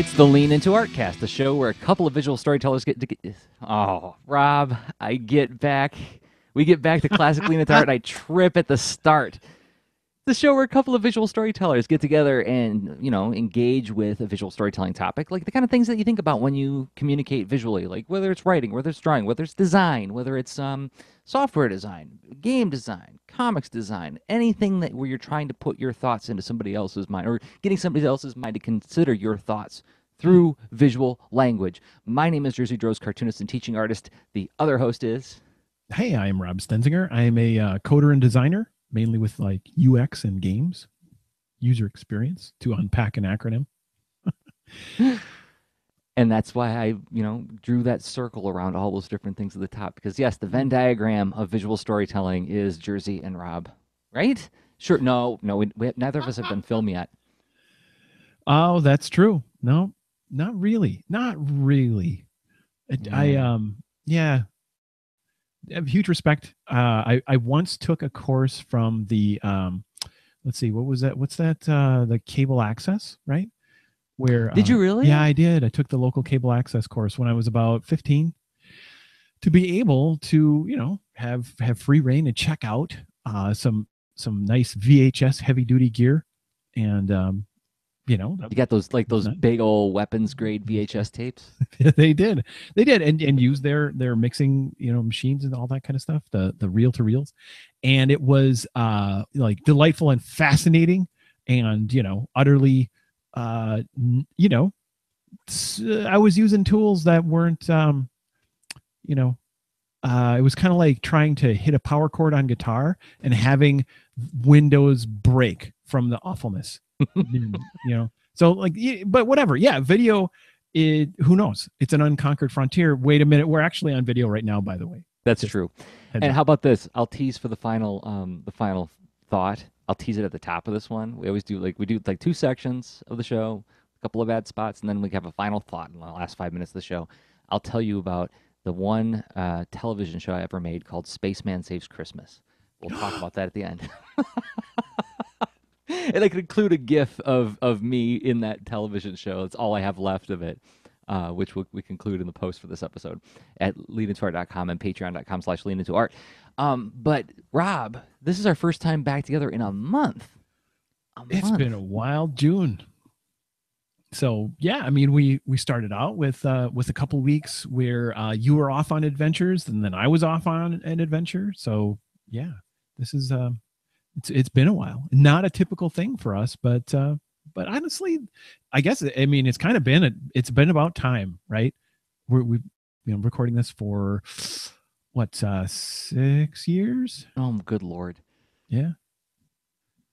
It's the Lean Into Artcast, the show where a couple of visual storytellers get to get. Oh, Rob, I get back. We get back to classic Lean Into Art, and I trip at the start. The show where a couple of visual storytellers get together and you know engage with a visual storytelling topic, like the kind of things that you think about when you communicate visually, like whether it's writing, whether it's drawing, whether it's design, whether it's um, software design, game design, comics design, anything that where you're trying to put your thoughts into somebody else's mind or getting somebody else's mind to consider your thoughts through visual language. My name is Jerzy Drozd, cartoonist and teaching artist. The other host is. Hey, I am Rob Stenzinger. I am a uh, coder and designer, mainly with like UX and games, user experience to unpack an acronym. and that's why I, you know, drew that circle around all those different things at the top. Because yes, the Venn diagram of visual storytelling is Jerzy and Rob, right? Sure. No, no, we, we, neither of us have done film yet. Oh, that's true. No, not really. Not really. I um yeah, have huge respect. Uh, I I once took a course from the um, let's see, what was that? What's that? Uh, the cable access, right? Where did uh, you really? Yeah, I did. I took the local cable access course when I was about fifteen, to be able to you know have have free reign and check out uh, some some nice VHS heavy duty gear, and um, you know you got those like those big old weapons grade vhs tapes? They did. They did and and use their their mixing you know machines and all that kind of stuff the the reel to reels and it was uh like delightful and fascinating and you know utterly uh you know i was using tools that weren't um you know uh, it was kind of like trying to hit a power chord on guitar and having windows break from the awfulness you know so like but whatever. Yeah video it who knows? It's an unconquered frontier. Wait a minute. We're actually on video right now by the way. That's Just true. and how about this? I'll tease for the final um the final thought. I'll tease it at the top of this one. We always do like we do like two sections of the show a couple of ad spots and then we have a final thought in the last five minutes of the show. I'll tell you about the one uh, television show i ever made called spaceman saves christmas. We'll talk about that at the end and I could include a GIF of of me in that television show. That's all I have left of it, uh, which we'll, we conclude in the post for this episode at leanintoart.com and patreon.com slash leanintoart. Um, but Rob, this is our first time back together in a month. A it's month. been a wild June. So yeah, I mean, we we started out with uh, with a couple weeks where uh, you were off on adventures, and then I was off on an adventure. So yeah, this is uh, it's it's been a while. Not a typical thing for us, but uh, but honestly, I guess I mean it's kind of been a, it's been about time, right? We're we've you know recording this for what uh six years? Oh, good lord! Yeah,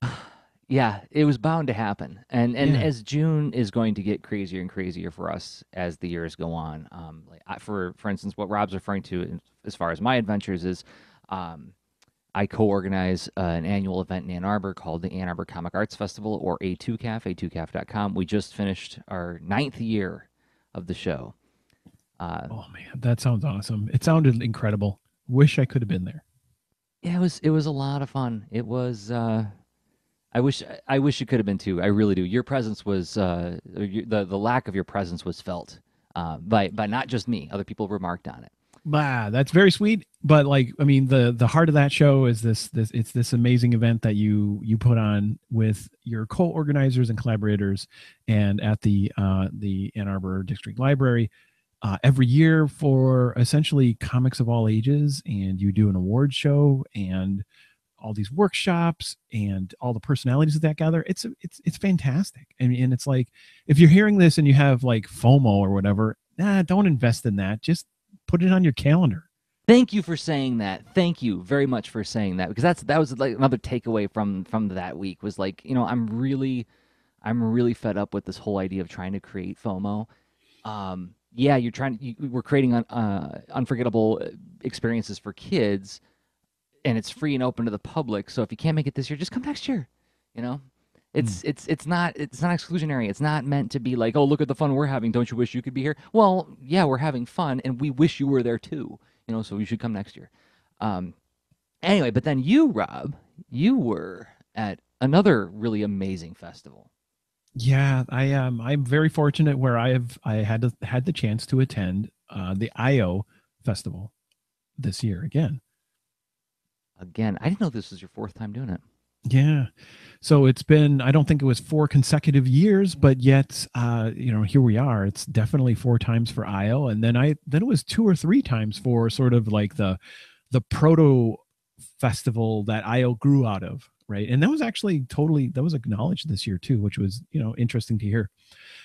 yeah, it was bound to happen, and and yeah. as June is going to get crazier and crazier for us as the years go on. Um, like I, for for instance, what Rob's referring to as far as my adventures is, um, I co-organize uh, an annual event in Ann Arbor called the Ann Arbor Comic Arts Festival, or A2CAF, A2CAF.com. We just finished our ninth year of the show. Uh, oh man, that sounds awesome! It sounded incredible. Wish I could have been there. Yeah, it was. It was a lot of fun. It was. Uh, I wish. I wish you could have been too. I really do. Your presence was. Uh, the the lack of your presence was felt uh, by by not just me. Other people remarked on it. Bah, that's very sweet. But like, I mean, the the heart of that show is this this it's this amazing event that you you put on with your co-organizers and collaborators, and at the uh, the Ann Arbor District Library. Uh, every year for essentially comics of all ages, and you do an award show and all these workshops and all the personalities that gather. It's it's it's fantastic. I mean, and it's like if you're hearing this and you have like FOMO or whatever, nah, don't invest in that. Just put it on your calendar. Thank you for saying that. Thank you very much for saying that because that's that was like another takeaway from from that week was like you know I'm really I'm really fed up with this whole idea of trying to create FOMO. Um, yeah, you're trying. You, we're creating un, uh, unforgettable experiences for kids, and it's free and open to the public. So if you can't make it this year, just come next year. You know, it's mm. it's it's not it's not exclusionary. It's not meant to be like, oh, look at the fun we're having. Don't you wish you could be here? Well, yeah, we're having fun, and we wish you were there too. You know, so you should come next year. Um, anyway, but then you, Rob, you were at another really amazing festival. Yeah, I am. I'm very fortunate where I have I had to, had the chance to attend uh, the EYEO festival this year again. Again, I didn't know this was your fourth time doing it. Yeah. So it's been, I don't think it was four consecutive years, but yet, uh, you know, here we are. It's definitely four times for EYEO. And then I, then it was two or three times for sort of like the, the proto festival that EYEO grew out of. Right. And that was actually totally, that was acknowledged this year too, which was, you know, interesting to hear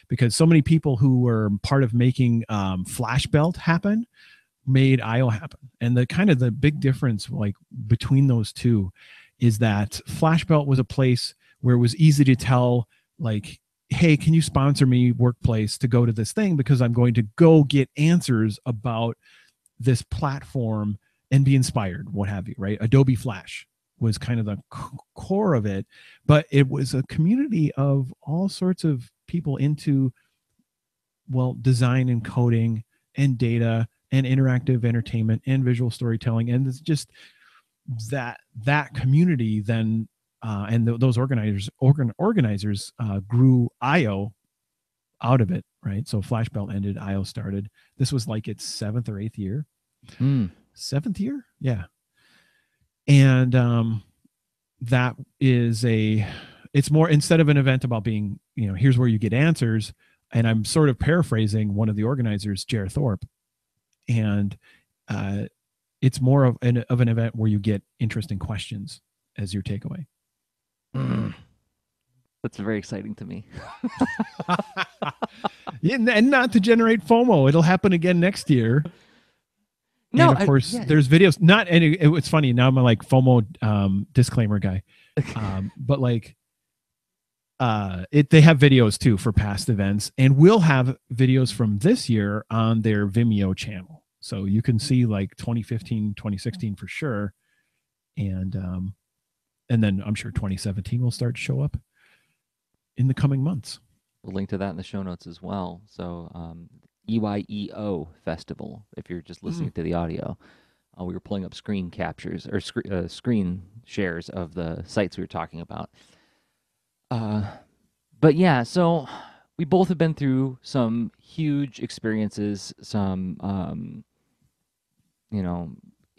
because so many people who were part of making um, Flashbelt happen made EYEO happen. And the kind of the big difference like between those two is that Flashbelt was a place where it was easy to tell, like, hey, can you sponsor me, workplace, to go to this thing because I'm going to go get answers about this platform and be inspired, what have you, right? Adobe Flash was kind of the core of it, but it was a community of all sorts of people into, well, design and coding and data and interactive entertainment and visual storytelling. And it's just, that that community then uh, and th- those organizers organ- organizers uh, grew EYEO out of it, right? So Flashbelt ended, EYEO started. This was like its seventh or eighth year. Mm. Seventh year, yeah. And um, that is a. It's more instead of an event about being, you know, here's where you get answers. And I'm sort of paraphrasing one of the organizers, Jared Thorp, and uh, it's more of an of an event where you get interesting questions as your takeaway. Mm. That's very exciting to me. yeah, and not to generate FOMO. It'll happen again next year. No, and of course, yeah. there's videos. Not and it, it's funny now. I'm a like FOMO um, disclaimer guy, um, but like, uh, it they have videos too for past events, and we'll have videos from this year on their Vimeo channel. So you can see like 2015, 2016 for sure. And um and then I'm sure 2017 will start to show up in the coming months. We'll link to that in the show notes as well. So um EYEO festival if you're just listening mm. to the audio. Uh, we were pulling up screen captures or sc- uh, screen shares of the sites we were talking about. Uh, but yeah, so we both have been through some huge experiences, some um, you know,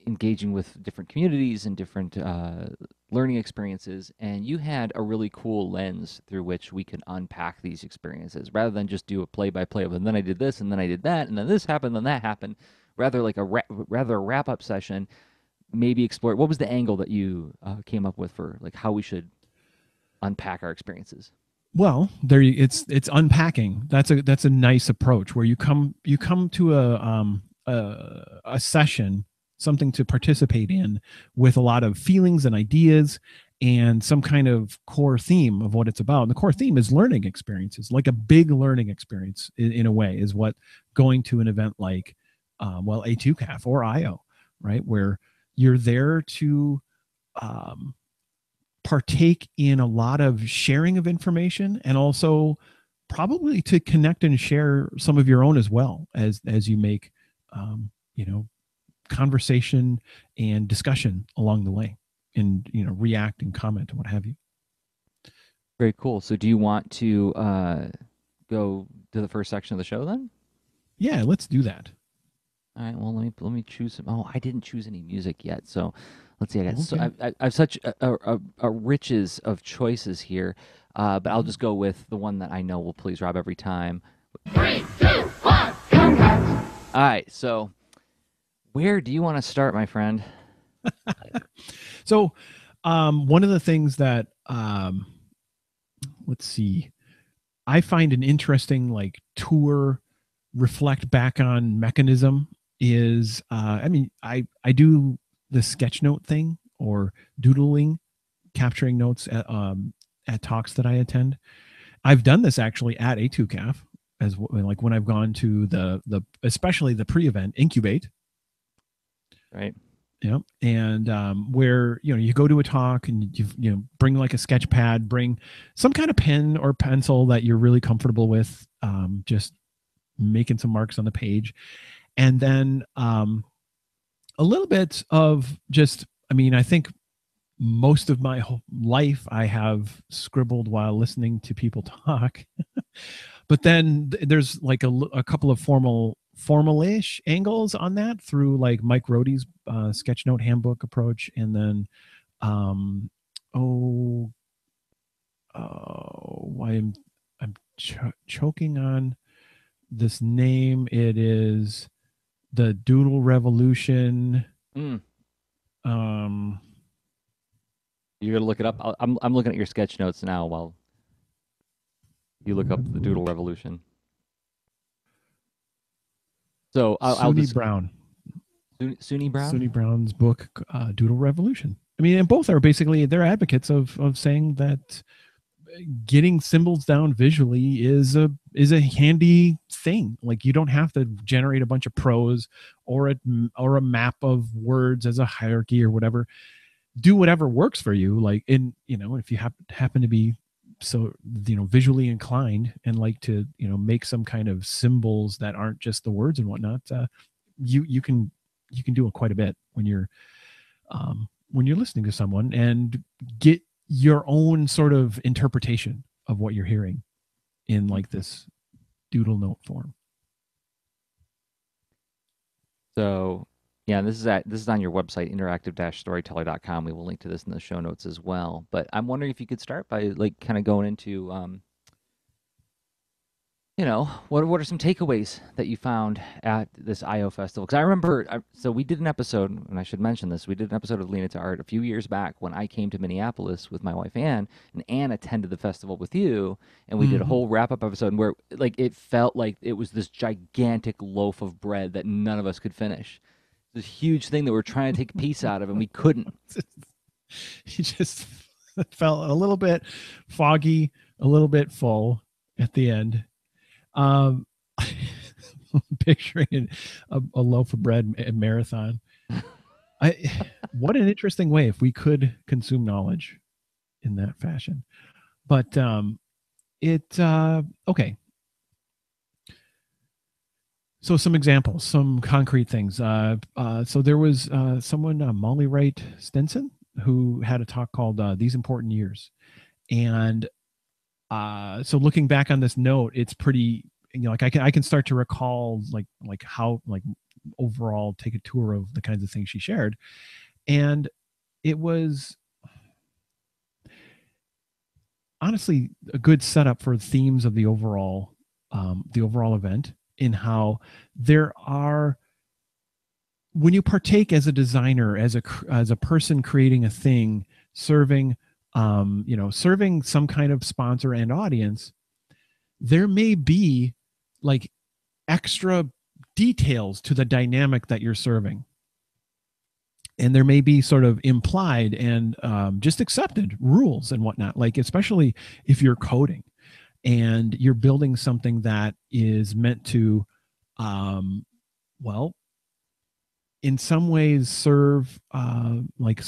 engaging with different communities and different uh, learning experiences. And you had a really cool lens through which we can unpack these experiences rather than just do a play by play of, and then I did this, and then I did that, and then this happened, then that happened. Rather like a ra- rather a wrap up session, maybe explore what was the angle that you uh, came up with for like how we should unpack our experiences. Well, there you, it's it's unpacking. That's a that's a nice approach where you come you come to a um a, a session something to participate in with a lot of feelings and ideas and some kind of core theme of what it's about. And the core theme is learning experiences, like a big learning experience in, in a way, is what going to an event like, um, well, A2CAF or EYEO, right? Where you're there to um, partake in a lot of sharing of information and also probably to connect and share some of your own as well as as you make um, you know, conversation and discussion along the way and, you know, react and comment and what have you. Very cool. So do you want to uh, go to the first section of the show then? Yeah, let's do that. All right. Well, let me let me choose some. Oh, I didn't choose any music yet, so let's see. I got okay. so I, I, I, have such a, a, a, riches of choices here, uh, but I'll just go with the one that I know will please Rob every time. Three, two, one, all right. So, where do you want to start, my friend? so, um, one of the things that, um, let's see, I find an interesting like tour reflect back on mechanism is, uh, I mean, I I do the sketch note thing or doodling, capturing notes at um, at talks that I attend. I've done this actually at A2CAF as like when I've gone to the the especially the pre-event incubate, right? Yeah, and um, where you know you go to a talk and you you know bring like a sketch pad, bring some kind of pen or pencil that you're really comfortable with, um, just making some marks on the page, and then um, a little bit of just I mean I think most of my whole life I have scribbled while listening to people talk. But then th- there's like a, a couple of formal formal-ish angles on that through like Mike Rohde's uh, sketchnote handbook approach and then um oh oh I'm I'm cho- choking on this name it is the doodle revolution Mm. um You're gonna look it up. I'll, I'm I'm looking at your sketch notes now while you look up the Doodle Revolution. So I'll, I'll just Brown Sun- Sunni Brown. Sunni Brown's book, uh, Doodle Revolution. I mean, and both are basically they're advocates of of saying that getting symbols down visually is a is a handy thing. Like you don't have to generate a bunch of prose or a or a map of words as a hierarchy or whatever. Do whatever works for you. Like in you know, if you happen happen to be so you know visually inclined and like to you know make some kind of symbols that aren't just the words and whatnot, uh, you you can you can do it quite a bit when you're um, when you're listening to someone and get your own sort of interpretation of what you're hearing in like this doodle note form. So yeah, this is at this is on your website, interactive-storyteller.com. We will link to this in the show notes as well. But I'm wondering if you could start by like kind of going into um, you know, what what are some takeaways that you found at this EYEO festival? Because I remember, I, so we did an episode, and I should mention this. We did an episode of Lean Into Art a few years back when I came to Minneapolis with my wife Anne, and Anne attended the festival with you, and we did a Mhm. whole wrap up episode where like it felt like it was this gigantic loaf of bread that none of us could finish. This huge thing that we're trying to take a piece out of, and we couldn't. he just felt a little bit foggy, a little bit full at the end. Um, picturing a, a loaf of bread ma- marathon. I, what an interesting way if we could consume knowledge in that fashion. But um, it uh, okay. So some examples, some concrete things. Uh, uh, so there was uh, someone, uh, Molly Wright Steenson, who had a talk called uh, "These Important Years," and uh, so looking back on this note, it's pretty. You know, like I can I can start to recall like like how like overall take a tour of the kinds of things she shared, and it was honestly a good setup for themes of the overall um, the overall event in how there are when you partake as a designer as a as a person creating a thing serving um you know serving some kind of sponsor and audience there may be like extra details to the dynamic that you're serving. And there may be sort of implied and um, just accepted rules and whatnot like especially if you're coding and you're building something that is meant to um well in some ways serve uh like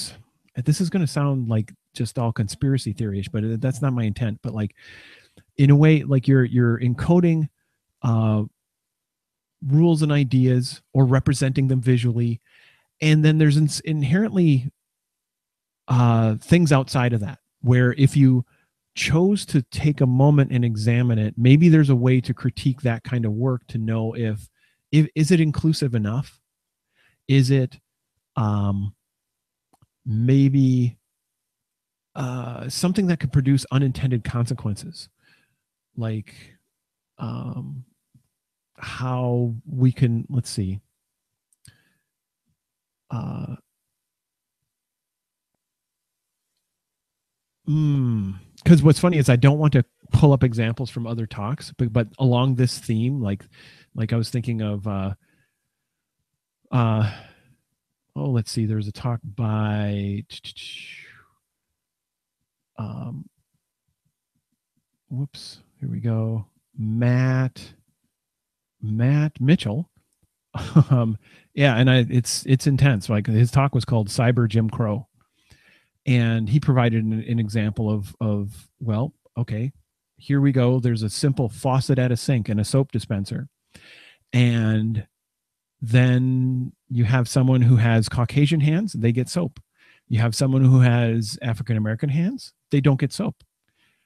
this is going to sound like just all conspiracy theory-ish but that's not my intent but like in a way like you're you're encoding uh rules and ideas or representing them visually and then there's inherently uh things outside of that where if you chose to take a moment and examine it. Maybe there's a way to critique that kind of work to know if, if is it inclusive enough? Is it um maybe uh something that could produce unintended consequences? Like um how we can let's see. Uh because what's funny is I don't want to pull up examples from other talks, but but along this theme, like like I was thinking of uh uh oh let's see, there's a talk by um whoops, here we go. Matt Matt Mitchell. um yeah, and I it's it's intense. Like his talk was called Cyber Jim Crow and he provided an, an example of of well okay here we go. There's a simple faucet at a sink and a soap dispenser. And then you have someone who has caucasian hands they get soap. You have someone who has African American hands, they don't get soap,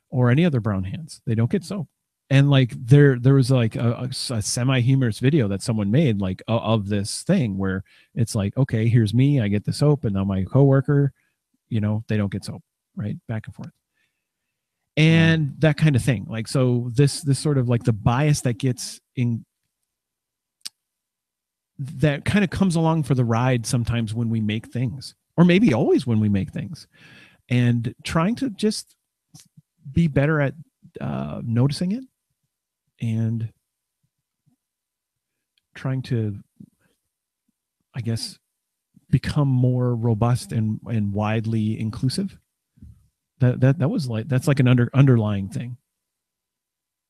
or any other brown hands, they don't get soap. And like there, there was like a, a, a semi-humorous video that someone made like of this thing where it's like, okay, here's me, I get the soap, and now my coworker, you know, they don't get soap, right? Back and forth. And that kind of thing. Like so this this sort of like the bias that gets in that kind of comes along for the ride sometimes when we make things or maybe always when we make things. And trying to just be better at uh, noticing it and trying to i guess become more robust and and widely inclusive. That that that was like that's like an under underlying thing.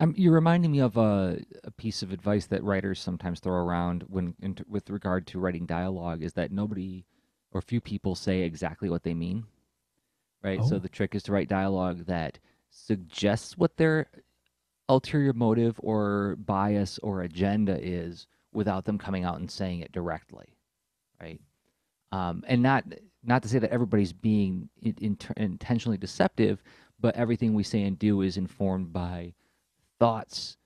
Um, you're reminding me of a, a piece of advice that writers sometimes throw around when in, with regard to writing dialogue is that nobody or few people say exactly what they mean right? Oh. so the trick is to write dialogue that suggests what their ulterior motive or bias or agenda is without them coming out and saying it directly right um, and not not to say that everybody's being in, in, intentionally deceptive, but everything we say and do is informed by thoughts,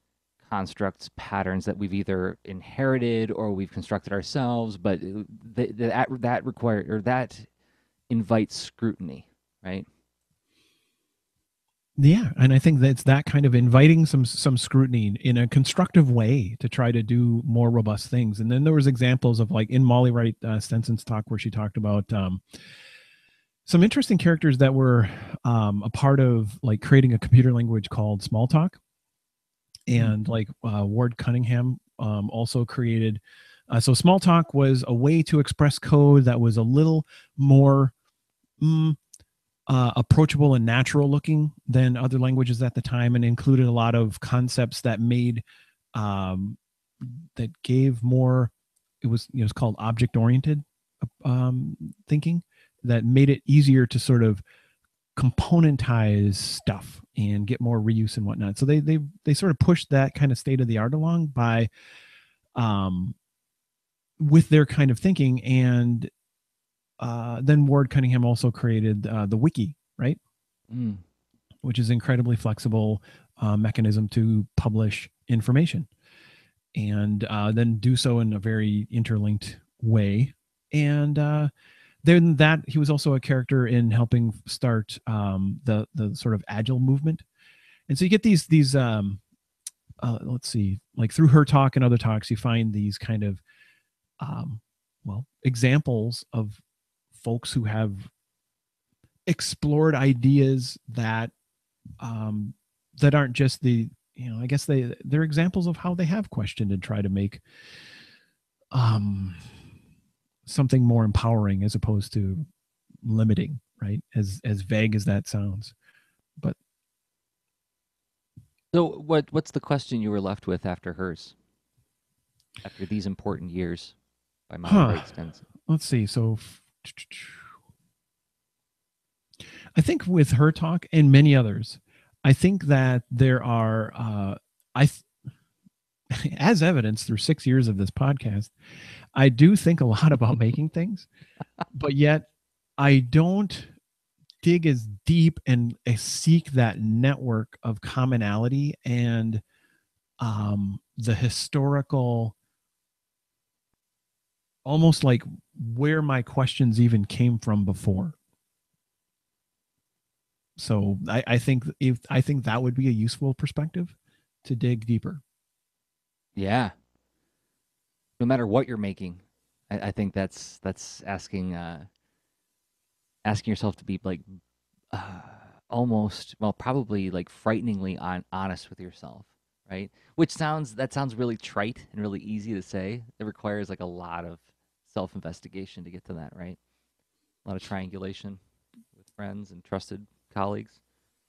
constructs, patterns that we've either inherited or we've constructed ourselves. But uh, that that require or that invites scrutiny, right? Yeah, and I think that's that kind of inviting some some scrutiny in a constructive way to try to do more robust things. And then there was examples of like in Molly Wright uh, Steenson's talk where she talked about um, some interesting characters that were um, a part of like creating a computer language called Smalltalk, and like uh, Ward Cunningham um, also created. Uh, so Smalltalk was a way to express code that was a little more. Mm, uh, approachable and natural looking than other languages at the time and included a lot of concepts that made um, that gave more it was you know it's called object oriented um, thinking that made it easier to sort of componentize stuff and get more reuse and whatnot. So they they they sort of pushed that kind of state of the art along by um with their kind of thinking and uh, then Ward Cunningham also created uh, the wiki, right? Mm. Which is incredibly flexible uh, mechanism to publish information, and uh, then do so in a very interlinked way. And uh, then that he was also a character in helping start um, the the sort of agile movement. And so you get these these um, uh, let's see, like through her talk and other talks, you find these kind of um, well examples of folks who have explored ideas that um, that aren't just the you know i guess they they're examples of how they have questioned and try to make um something more empowering as opposed to limiting right? As as vague as that sounds. But so what what's the question you were left with after hers? After these important years by my huh. let's see. So I think with her talk and many others, I think that there are, uh, I, th- as evidence through six years of this podcast, I do think a lot about making things, but yet I don't dig as deep and seek that network of commonality and um, the historical almost like where my questions even came from before. So I, I think if I think that would be a useful perspective to dig deeper. Yeah. No matter what you're making, I, I think that's that's asking uh asking yourself to be like uh, almost well probably like frighteningly on, honest with yourself right which sounds that sounds really trite and really easy to say it requires like a lot of self investigation to get to that, right? A lot of triangulation with friends and trusted colleagues.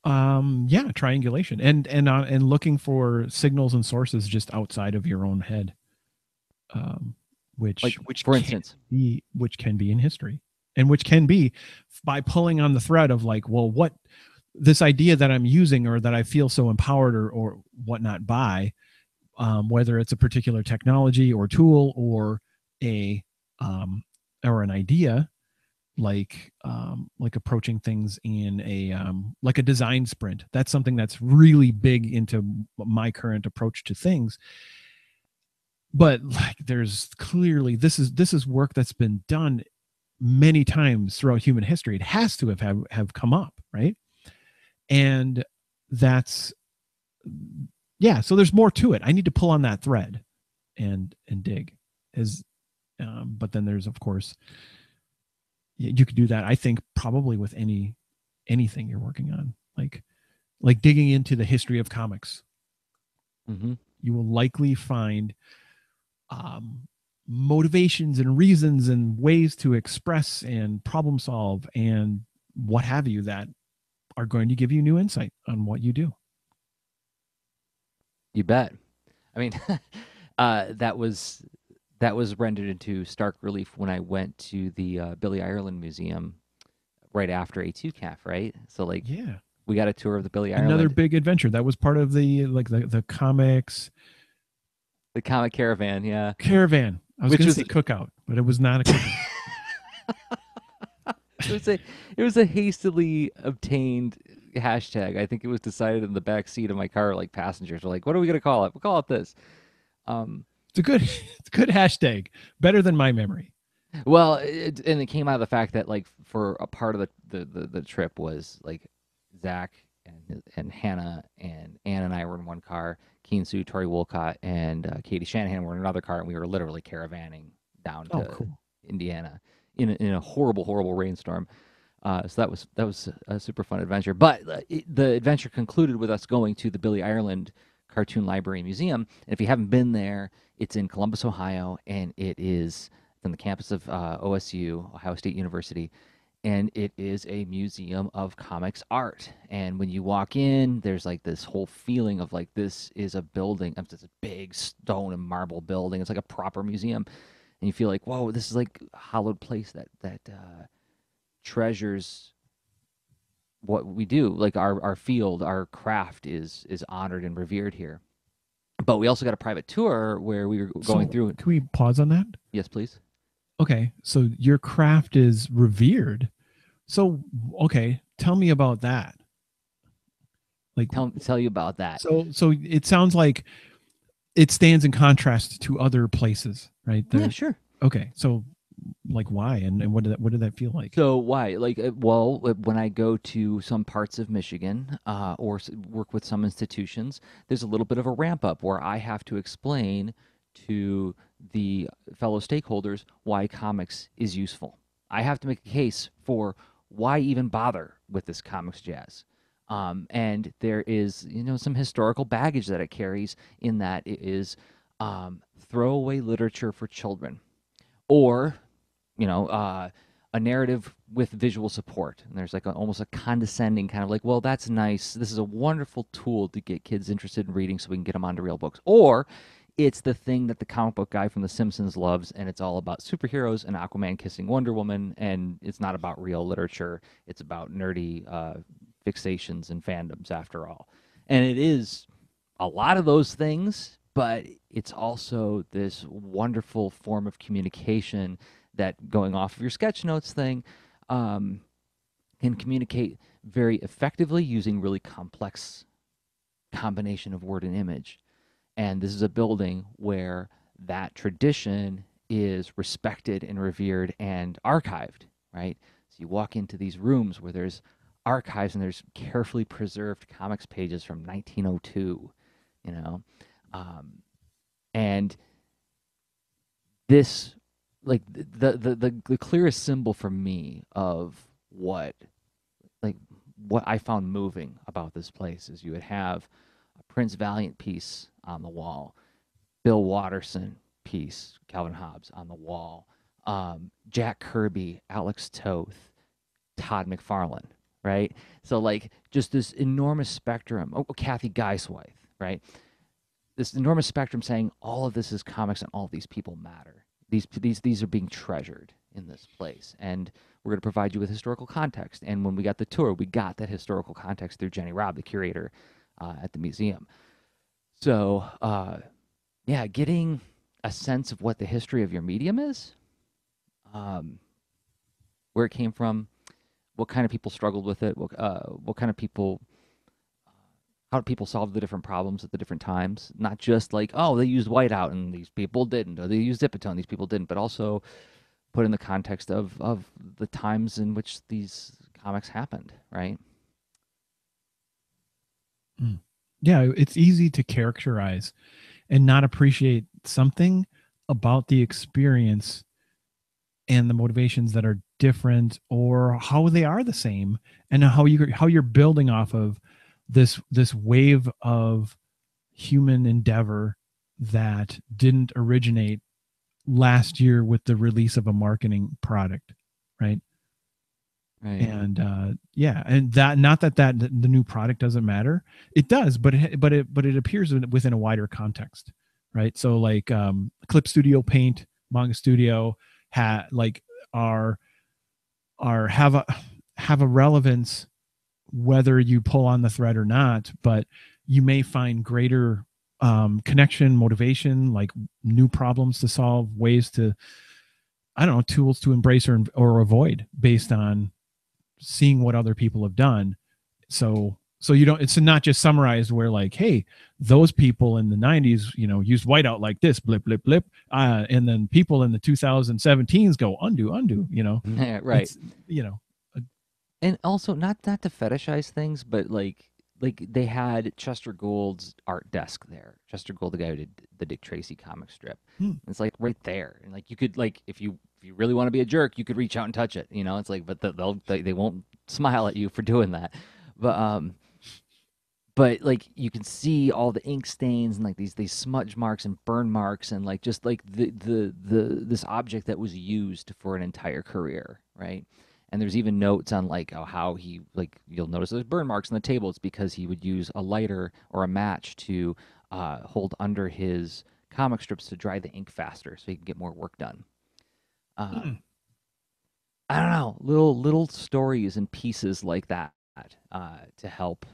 Um, yeah, triangulation and and uh, and looking for signals and sources just outside of your own head, um, which like, which for instance, be which can be in history, and which can be by pulling on the thread of like, well, what this idea that I'm using or that I feel so empowered or or whatnot by, um, whether it's a particular technology or tool or a um, or an idea like um, like approaching things in a um, like a design sprint. That's something that's really big into my current approach to things. But like, there's clearly this is this is work that's been done many times throughout human history. It has to have have, have come up, right? And that's yeah. So there's more to it. I need to pull on that thread and and dig. As um, but then there's of course you could do that i think probably with any anything you're working on like like digging into the history of comics Mm-hmm. you will likely find um, motivations and reasons and ways to express and problem solve and what have you that are going to give you new insight on what you do You bet. I mean, uh, that was that was rendered into stark relief when I went to the uh, Billy Ireland Museum right after A2CAF, right? So like yeah we got a tour of the Billy Ireland, another big adventure that was part of the like the, the comics the comic caravan, yeah. caravan i was Which going to was- say cookout but it was not a cookout It was a it was a hastily obtained hashtag. I think it was decided in the back seat of my car. Like passengers were like, "What are we gonna call it? We'll call it this." Um, it's a good it's a good hashtag better than my memory Well, it, and it came out of the fact that like for a part of the the, the, the trip was like Zach and and Hannah and Ann and I were in one car, Kean Soo, Tory Woollcott, and uh, Katie Shanahan were in another car, and we were literally caravanning down oh to cool Indiana in a, in a horrible, horrible rainstorm. Uh, so that was that was a super fun adventure. But uh, it, the adventure concluded with us going to the Billy Ireland Cartoon Library Museum. And if you haven't been there, it's in Columbus, Ohio, and it is on the campus of uh, OSU, Ohio State University. And it is a museum of comics art. And when you walk in, there's like this whole feeling of like this is a building. It's a big stone and marble building. It's like a proper museum and you feel like, whoa, this is like a hallowed place that that uh, treasures what we do. Like our our field, our craft is is honored and revered here. But we also got a private tour where we were going So, through. can we pause on that Yes, please. okay so your craft is revered so okay tell me about that like Tell tell you about that. so so it sounds like it stands in contrast to other places right yeah, There- sure. okay so like why and, and what did that what did that feel like So why? Like, uh, well, uh, when I go to some parts of Michigan uh, or work with some institutions, there's a little bit of a ramp up where I have to explain to the fellow stakeholders why comics is useful. I have to make a case for why even bother with this comics jazz. Um, and there is, you know, some historical baggage that it carries in that it is um, throwaway literature for children, or, you know, uh, a narrative with visual support. And there's like a, almost a condescending kind of like, well, that's nice. This is a wonderful tool to get kids interested in reading so we can get them onto real books. Or it's the thing that the comic book guy from The Simpsons loves, and it's all about superheroes and Aquaman kissing Wonder Woman, and it's not about real literature. It's about nerdy uh, fixations and fandoms, after all. And it is a lot of those things, but it's also this wonderful form of communication that, going off of your sketch notes thing, um, can communicate very effectively using really complex combination of word and image. And this is a building where that tradition is respected and revered and archived, right? So you walk into these rooms where there's archives and there's carefully preserved comics pages from 1902, you know, um, and this, like the, the the the clearest symbol for me of what, like what I found moving about this place is you would have a Prince Valiant piece on the wall, Bill Watterson piece, Calvin Hobbes on the wall, um, Jack Kirby, Alex Toth, Todd McFarlane, right? So like just this enormous spectrum. Oh, Cathy Guisewite, right? This enormous spectrum saying all of this is comics and all these people matter. These these these are being treasured in this place, and we're going to provide you with historical context. And when we got the tour, we got that historical context through Jenny Robb, the curator uh, at the museum. So, uh, yeah, getting a sense of what the history of your medium is, um, where it came from, what kind of people struggled with it, what uh, what kind of people how people solve the different problems at the different times. Not just like, oh, they used whiteout and these people didn't, or they used Zipatone, these people didn't, but also put in the context of of the times in which these comics happened, right? Mm. Yeah, it's easy to characterize and not appreciate something about the experience and the motivations that are different or how they are the same and how you how you're building off of this this wave of human endeavor that didn't originate last year with the release of a marketing product right? Right. and uh yeah and that not that that the new product doesn't matter. It does but it but it but it appears within a wider context right? So like um clip studio paint manga studio had like are are have a have a relevance whether you pull on the thread or not but you may find greater um, connection motivation like new problems to solve ways to i don't know tools to embrace or, or avoid based on seeing what other people have done so so you don't it's not just summarized where like hey those people in the 90s you know used whiteout like this blip blip blip uh, and then people in the 2017s go undo undo you know right. It's, you know and also not not to fetishize things, but like like they had Chester Gould's art desk there. Chester Gould, the guy who did the Dick Tracy comic strip. Hmm. It's like right there, and like you could like if you if you really want to be a jerk, you could reach out and touch it. You know, it's like but the, they'll they, they won't smile at you for doing that. But um, but like you can see all the ink stains and like these these smudge marks and burn marks and like just like the the the this object that was used for an entire career, right? And there's even notes on like oh, how he like you'll notice there's burn marks on the table. It's because he would use a lighter or a match to uh, hold under his comic strips to dry the ink faster so he can get more work done. Uh, Mm. i don't know. Little little stories and pieces like that uh, to help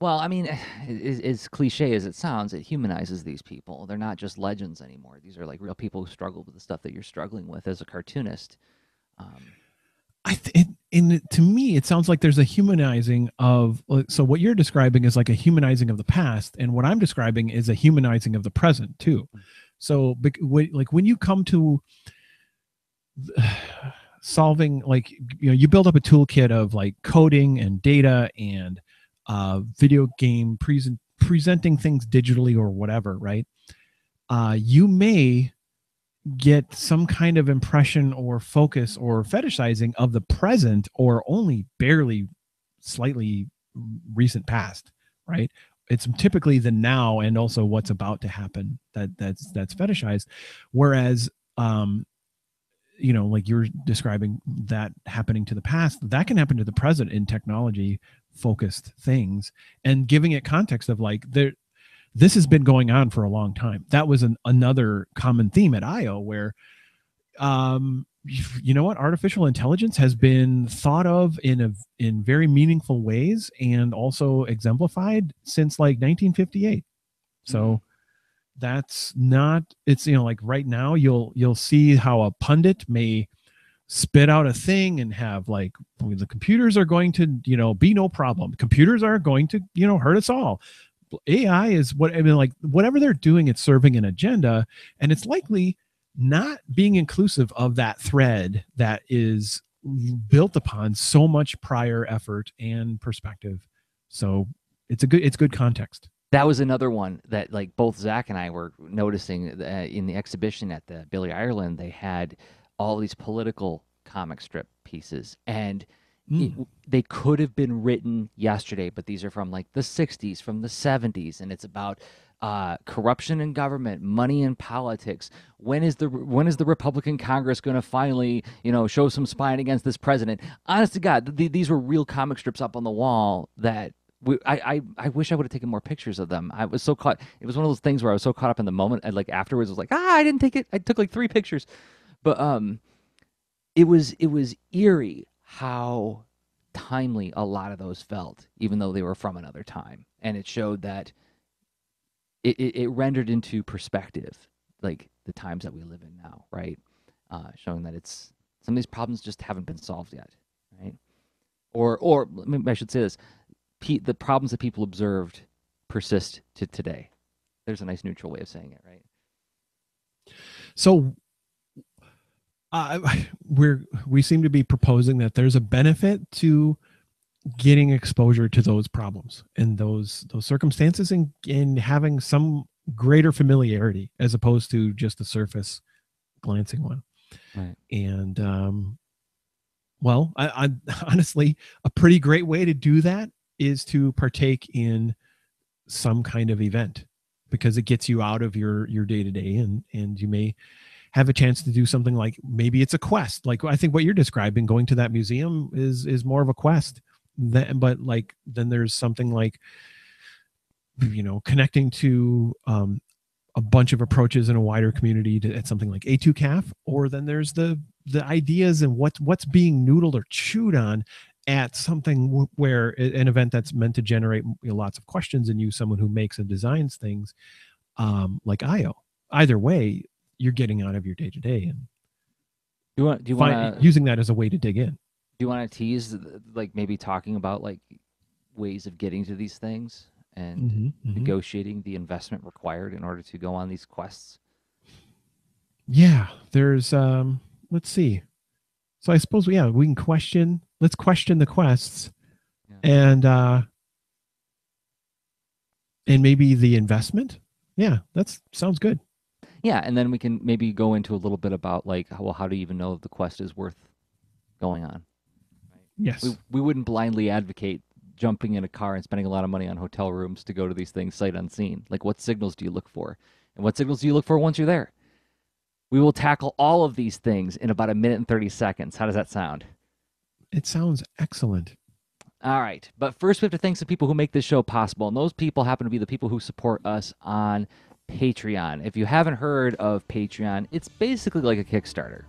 Well, I mean, as, as cliche as it sounds, it humanizes these people. They're not just legends anymore. These are like real people who struggle with the stuff that you're struggling with as a cartoonist. Um, I th- it, in to me, it sounds like there's a humanizing of. So what you're describing is like a humanizing of the past, and what I'm describing is a humanizing of the present too. So, like when you come to solving, like you know, you build up a toolkit of like coding and data and uh, video game present presenting things digitally or whatever, right? Uh, you may get some kind of impression or focus or fetishizing of the present or only barely slightly recent past right it's typically the now and also what's about to happen that that's that's fetishized whereas um you know like you're describing that happening to the past that can happen to the present in technology focused things and giving it context of like there this has been going on for a long time. That was an, another common theme at EYEO where, um, you know what, artificial intelligence has been thought of in a in very meaningful ways and also exemplified since like 1958. So that's not it's you know like right now you'll you'll see how a pundit may spit out a thing and have like the computers are going to you know be no problem computers are going to you know hurt us all AI is what I mean, like whatever they're doing, it's serving an agenda, and it's likely not being inclusive of that thread that is built upon so much prior effort and perspective. So it's a good it's good context. that was another one that like both Zach and I were noticing uh, in the exhibition at the Billy Ireland. They had all these political comic strip pieces, and it, Mm. they could have been written yesterday, but these are from like the 60s, from the 70s, and it's about uh, corruption in government, money in politics. When is the when is the Republican Congress going to finally, you know, show some spine against this president? Honest to God, th- these were real comic strips up on the wall that we, I, I I wish I would have taken more pictures of them. I was so caught. It was one of those things where I was so caught up in the moment, and like afterwards, I was like, ah, I didn't take it. I took like three pictures, but um, it was it was eerie how timely a lot of those felt, even though they were from another time, and it showed that it it, it rendered into perspective. Like the times that we live in now, right? Uh, showing that it's some of these problems just haven't been solved yet, right? Or, or I should say this: the problems that people observed persist to today. There's a nice neutral way of saying it, right? So, uh, we're we seem to be proposing that there's a benefit to getting exposure to those problems and those those circumstances and, and having some greater familiarity as opposed to just the surface glancing one right. and um well I, I honestly a pretty great way to do that is to partake in some kind of event because it gets you out of your your day to day and and you may have a chance to do something like maybe it's a quest like i think what you're describing going to that museum is is more of a quest that, but like then there's something like you know connecting to um, a bunch of approaches in a wider community to, at something like A2CAF, or then there's the the ideas and what what's being noodled or chewed on at something where an event that's meant to generate you know, lots of questions and you someone who makes and designs things um, like EYEO. Either way, you're getting out of your day to day and do you want do you want using that as a way to dig in. Do you want to tease like maybe talking about like ways of getting to these things and mm-hmm, mm-hmm. negotiating the investment required in order to go on these quests? Yeah there's um let's see. So i suppose we yeah we can question let's question the quests yeah. and uh and maybe the investment? Yeah that's sounds good yeah and then we can maybe go into a little bit about like well how do you even know if the quest is worth going on Yes. We, we wouldn't blindly advocate jumping in a car and spending a lot of money on hotel rooms to go to these things sight unseen. Like, what signals do you look for? And what signals do you look for once you're there? We will tackle all of these things in about a minute and 30 seconds. How does that sound? It sounds excellent. All right. But first, we have to thank some people who make this show possible. And those people happen to be the people who support us on Patreon. If you haven't heard of Patreon, it's basically like a Kickstarter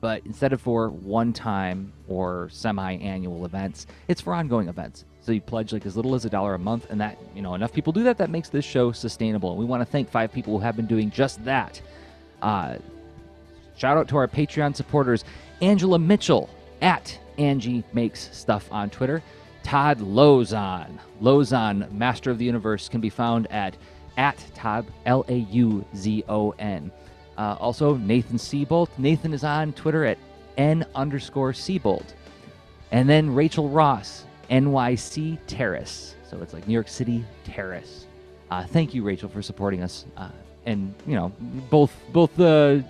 but instead of for one time or semi annual events, it's for ongoing events. So you pledge like as little as a dollar a month, and that, you know, enough people do that, that makes this show sustainable. And we want to thank five people who have been doing just that. Uh, shout out to our Patreon supporters Angela Mitchell at Angie Makes Stuff on Twitter. Todd Lauzon. Lauzon, Master of the Universe, can be found at at Todd L A U Z O N. Uh, also, Nathan Seabolt. Nathan is on Twitter at N underscore Seabolt. And then Rachel Ross, NYC Terrace. So it's like New York City Terrace. Uh, thank you, Rachel, for supporting us. Uh, and, you know, both both uh,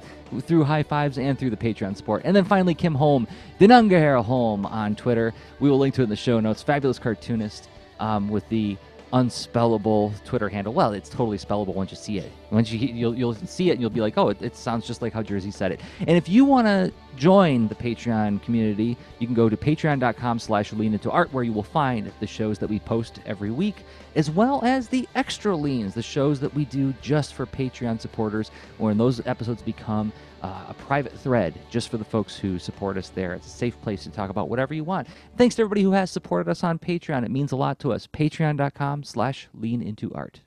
through high fives and through the Patreon support. And then finally, Kim Holm, Dinungahara Holm on Twitter. We will link to it in the show notes. Fabulous cartoonist um, with the unspellable Twitter handle. Well, it's totally spellable once you see it. Once you you'll you'll see it and you'll be like, oh, it, it sounds just like how Jerzy said it. And if you want to join the Patreon community, you can go to patreon.com/slash lean into art, where you will find the shows that we post every week, as well as the extra leans, the shows that we do just for Patreon supporters, when those episodes become uh, a private thread just for the folks who support us there. It's a safe place to talk about whatever you want. Thanks to everybody who has supported us on Patreon. It means a lot to us. Patreon.com slash lean into art.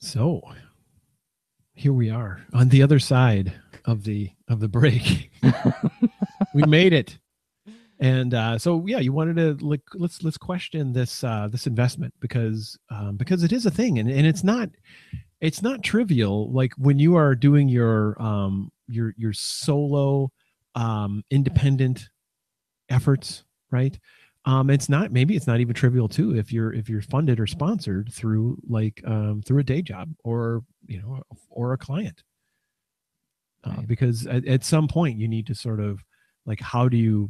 So here we are on the other side of the of the break. we made it. And uh, so yeah, you wanted to like let's let's question this uh, this investment because um, because it is a thing and, and it's not it's not trivial like when you are doing your um your your solo um independent efforts right um it's not maybe it's not even trivial too if you're if you're funded or sponsored through like um through a day job or you know or a client. Uh, because at, at some point you need to sort of like how do you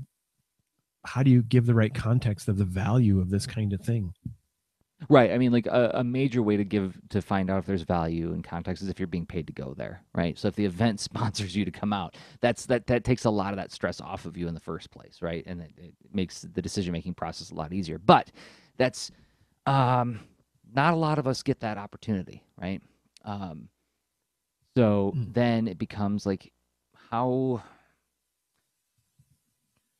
how do you give the right context of the value of this kind of thing Right. I mean, like a, a, major way to give to find out if there's value in context is if you're being paid to go there, right? So if the event sponsors you to come out, that's that that takes a lot of that stress off of you in the first place, right? And it, it makes the decision making process a lot easier. But that's um, not a lot of us get that opportunity, right? Um, so mm. then it becomes like how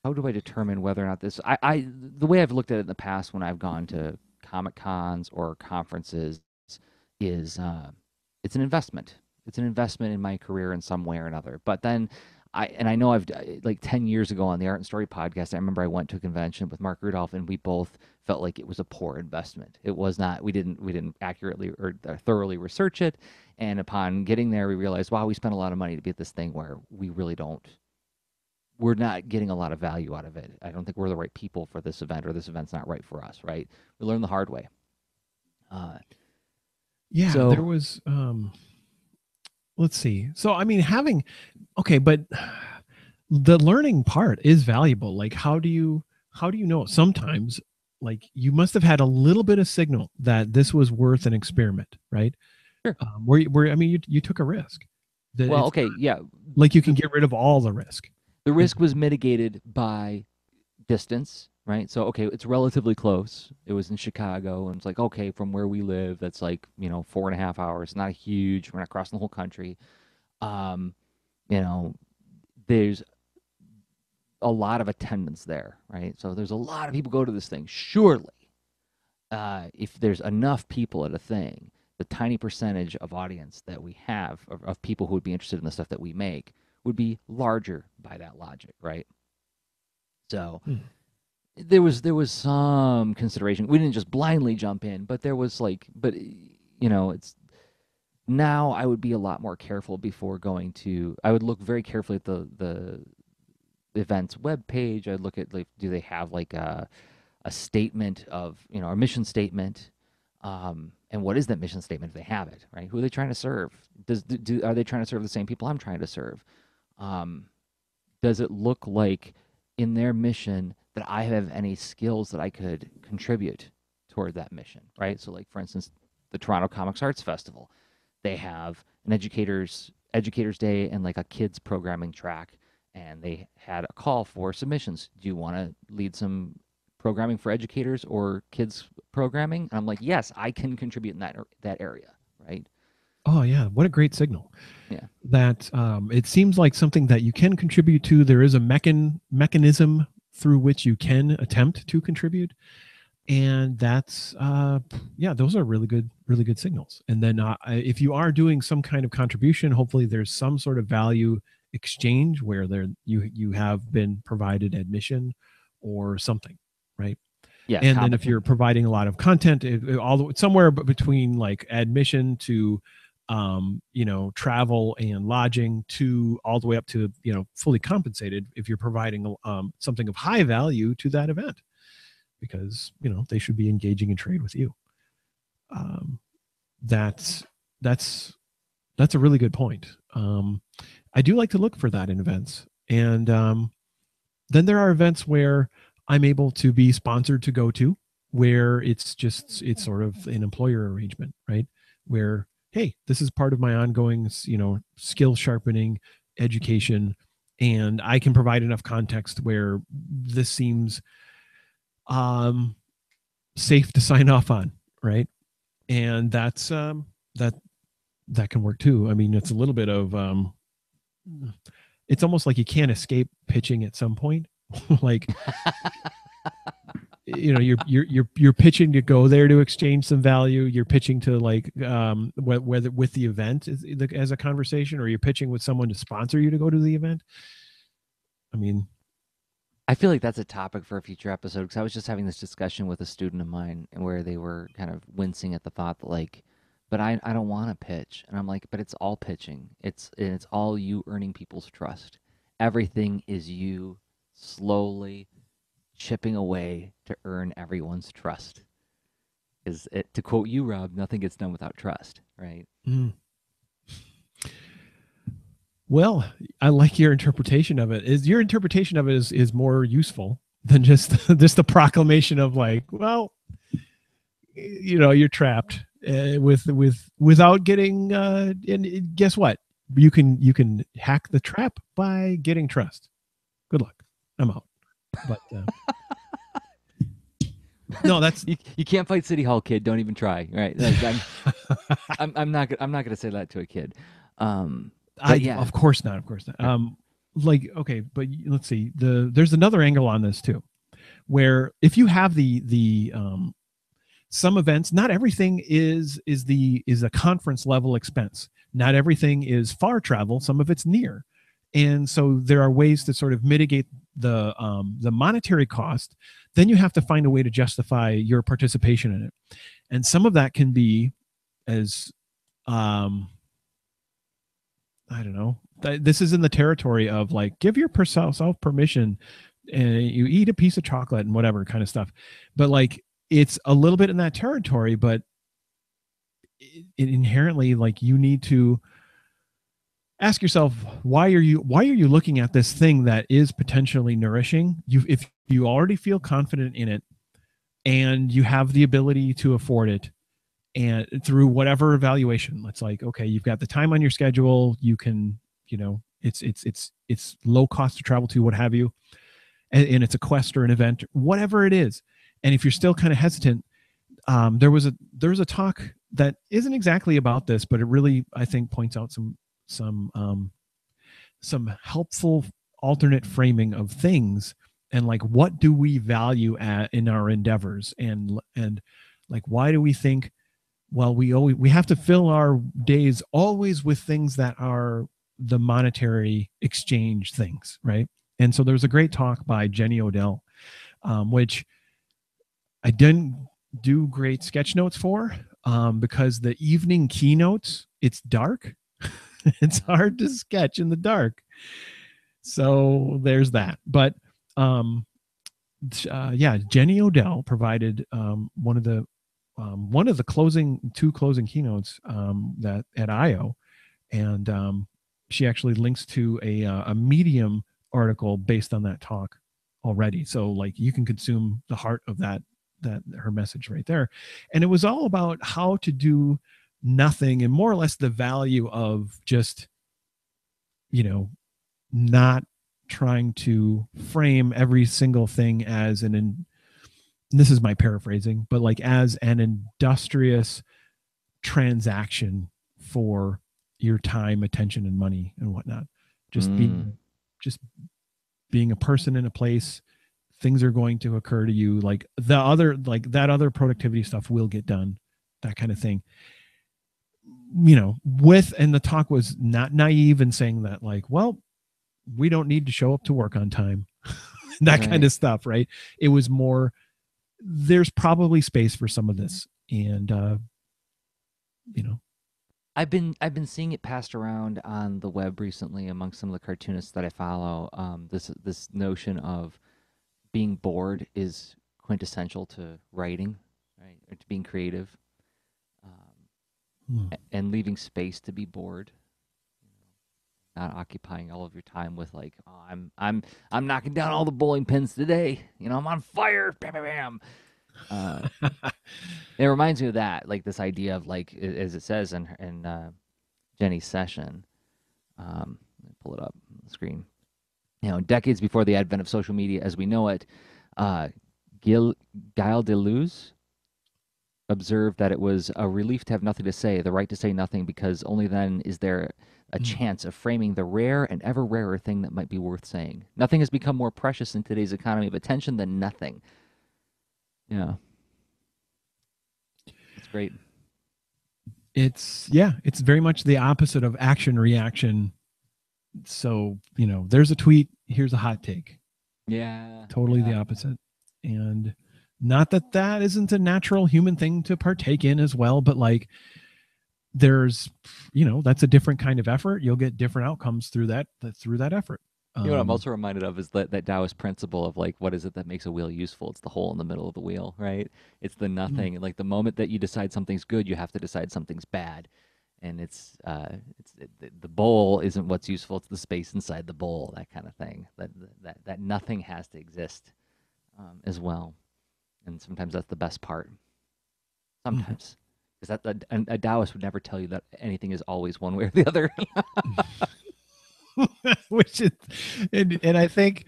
how do I determine whether or not this I, I the way I've looked at it in the past when I've gone to comic cons or conferences is uh, it's an investment. It's an investment in my career in some way or another. But then I and I know I've like 10 years ago on the Art and Story podcast, I remember I went to a convention with Mark Rudolph and we both felt like it was a poor investment. It was not we didn't we didn't accurately or thoroughly research it and upon getting there we realized wow, we spent a lot of money to be at this thing where we really don't we're not getting a lot of value out of it. I don't think we're the right people for this event or this event's not right for us, right? We learn the hard way. Uh, yeah, so, there was um let's see. So I mean having okay, but the learning part is valuable. Like how do you how do you know sometimes like you must have had a little bit of signal that this was worth an experiment, right? Sure. Um, where, where I mean you you took a risk. Well, okay, not, yeah. Like you can get rid of all the risk. The risk was mitigated by distance, right? So okay, it's relatively close. It was in Chicago, and it's like okay, from where we live, that's like you know four and a half hours. Not a huge. We're not crossing the whole country. Um, you know, there's a lot of attendance there, right? So there's a lot of people go to this thing. Surely, uh, if there's enough people at a thing, the tiny percentage of audience that we have of, of people who would be interested in the stuff that we make would be larger by that logic, right? So hmm. there was there was some consideration. We didn't just blindly jump in, but there was like, but you know, it's now I would be a lot more careful before going to. I would look very carefully at the the event's web page. I'd look at like, do they have like a a statement of you know a mission statement. Um, and what is that mission statement if they have it right who are they trying to serve does do, are they trying to serve the same people i'm trying to serve um, does it look like in their mission that I have any skills that I could contribute toward that mission, right? So, like for instance, the Toronto Comics Arts Festival, they have an educators educators day and like a kids programming track, and they had a call for submissions. Do you want to lead some programming for educators or kids programming? And I'm like, yes, I can contribute in that that area, right? Oh yeah, what a great signal. Yeah. That um, it seems like something that you can contribute to. There is a mechan mechanism through which you can attempt to contribute, and that's uh, yeah, those are really good, really good signals. And then uh, if you are doing some kind of contribution, hopefully there's some sort of value exchange where there you you have been provided admission or something, right? Yeah. And then if you're providing a lot of content, it, it, all the, somewhere between like admission to um, you know, travel and lodging to all the way up to, you know, fully compensated if you're providing um, something of high value to that event because, you know, they should be engaging in trade with you. Um, that's, that's, that's a really good point. Um, I do like to look for that in events. And um, then there are events where I'm able to be sponsored to go to where it's just, it's sort of an employer arrangement, right? Where hey this is part of my ongoing you know skill sharpening education and i can provide enough context where this seems um safe to sign off on right? And that's um that that can work too. I mean it's a little bit of um it's almost like you can't escape pitching at some point. Like you know you're you're you're you're pitching to go there to exchange some value. You're pitching to like um whether with the event as a conversation or you're pitching with someone to sponsor you to go to the event? I mean i feel like that's a topic for a future episode because i was just having this discussion with a student of mine where they were kind of wincing at the thought that like but i i don't want to pitch. And i'm like but it's all pitching. It's it's all you earning people's trust. Everything is you slowly chipping away to earn everyone's trust. Is it to quote you, Rob? Nothing gets done without trust, right? Mm. Well, I like your interpretation of it. Is your interpretation of it is is more useful than just just the proclamation of like, well, you know, you're trapped uh, with with without getting. Uh, and guess what? You can you can hack the trap by getting trust. Good luck. I'm out. But uh, no, that's you, you can't fight City Hall, kid. Don't even try. Right? Like, I'm, I'm, I'm, not. I'm not going to say that to a kid. Um, I, yeah, of course not. Of course not. Um, like okay, but let's see. The there's another angle on this too, where if you have the the um some events not everything is is the is a conference level expense not everything is far travel some of it's near and so there are ways to sort of mitigate the um, the monetary cost. Then you have to find a way to justify your participation in it. And some of that can be as um i don't know th- this is in the territory of like give yourself permission and you eat a piece of chocolate and whatever kind of stuff. But like it's a little bit in that territory but it, it inherently like you need to ask yourself why are you why are you looking at this thing that is potentially nourishing? You if you already feel confident in it and you have the ability to afford it and through whatever evaluation it's like okay you've got the time on your schedule. You can you know it's it's it's it's low cost to travel to what have you. And, and it's a quest or an event whatever it is. And if you're still kind of hesitant um, there was a there was a talk that isn't exactly about this but it really i think points out some some um, some helpful alternate framing of things and like what do we value at in our endeavors? And and like why do we think well we always we have to fill our days always with things that are the monetary exchange things right? And so there's a great talk by jenny odell um, which i didn't do great sketch notes for um, because the evening keynotes it's dark it's hard to sketch in the dark. So there's that. But um, uh, yeah, Jenny Odell provided um, one of the um, one of the closing two closing keynotes um, that at EYEO, and um, she actually links to a uh, a Medium article based on that talk already. So like you can consume the heart of that that her message right there, and it was all about how to do nothing and more or less the value of just you know not trying to frame every single thing as an in, this is my paraphrasing but like as an industrious transaction for your time attention and money and whatnot just mm. being just being a person in a place things are going to occur to you like the other like that other productivity stuff will get done that kind of thing you know, with and the talk was not naive in saying that, like, well, we don't need to show up to work on time, that right. kind of stuff, right? It was more, there's probably space for some of this, and uh, you know, I've been I've been seeing it passed around on the web recently among some of the cartoonists that I follow. Um, this this notion of being bored is quintessential to writing, right, or to being creative mm. and leaving space to be bored. Not occupying all of your time with like oh, i'm i'm i'm knocking down all the bowling pins today. You know i'm on fire. Bam bam bam. Uh, it reminds me of that like this idea of like as it says in in uh, jenny's session um pull it up on the screen. You know decades before the advent of social media as we know it uh Gil, Gilles Deleuze observed that it was a relief to have nothing to say, the right to say nothing, because only then is there a mm. chance of framing the rare and ever rarer thing that might be worth saying. Nothing has become more precious in today's economy of attention than nothing. Yeah. It's great. It's, yeah, it's very much the opposite of action reaction. So, you know, there's a tweet, here's a hot take. Yeah. Totally yeah. the opposite. And, not that that isn't a natural human thing to partake in as well, but like there's, you know, that's a different kind of effort. You'll get different outcomes through that through that effort. You know what I'm um, also reminded of is that that Taoist principle of like, what is it that makes a wheel useful? It's the hole in the middle of the wheel, right? It's the mm-hmm. nothing. Mm-hmm. Like the moment that you decide something's good, you have to decide something's bad, and it's uh, it's it, the bowl isn't what's useful. It's the space inside the bowl, that kind of thing. That that that nothing has to exist um, as well and sometimes that's the best part. Sometimes, because mm-hmm. that a, a Taoist would never tell you that anything is always one way or the other. Which is, and, and I think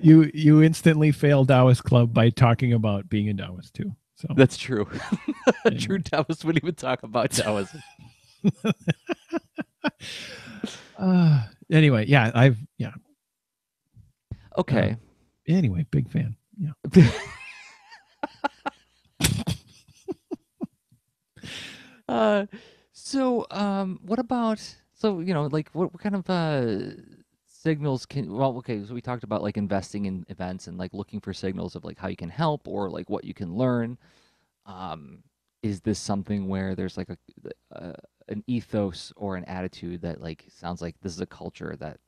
you you instantly fail Taoist Club by talking about being a Taoist too. So that's true. a true Taoist wouldn't even talk about Taoism. uh, anyway, yeah, I've yeah. Okay. Uh, anyway, big fan. Yeah. Uh, so um, what about so you know like what, what kind of uh signals can well okay so we talked about like investing in events and like looking for signals of like how you can help or like what you can learn. Um is this something where there's like a, a an ethos or an attitude that like sounds like this is a culture that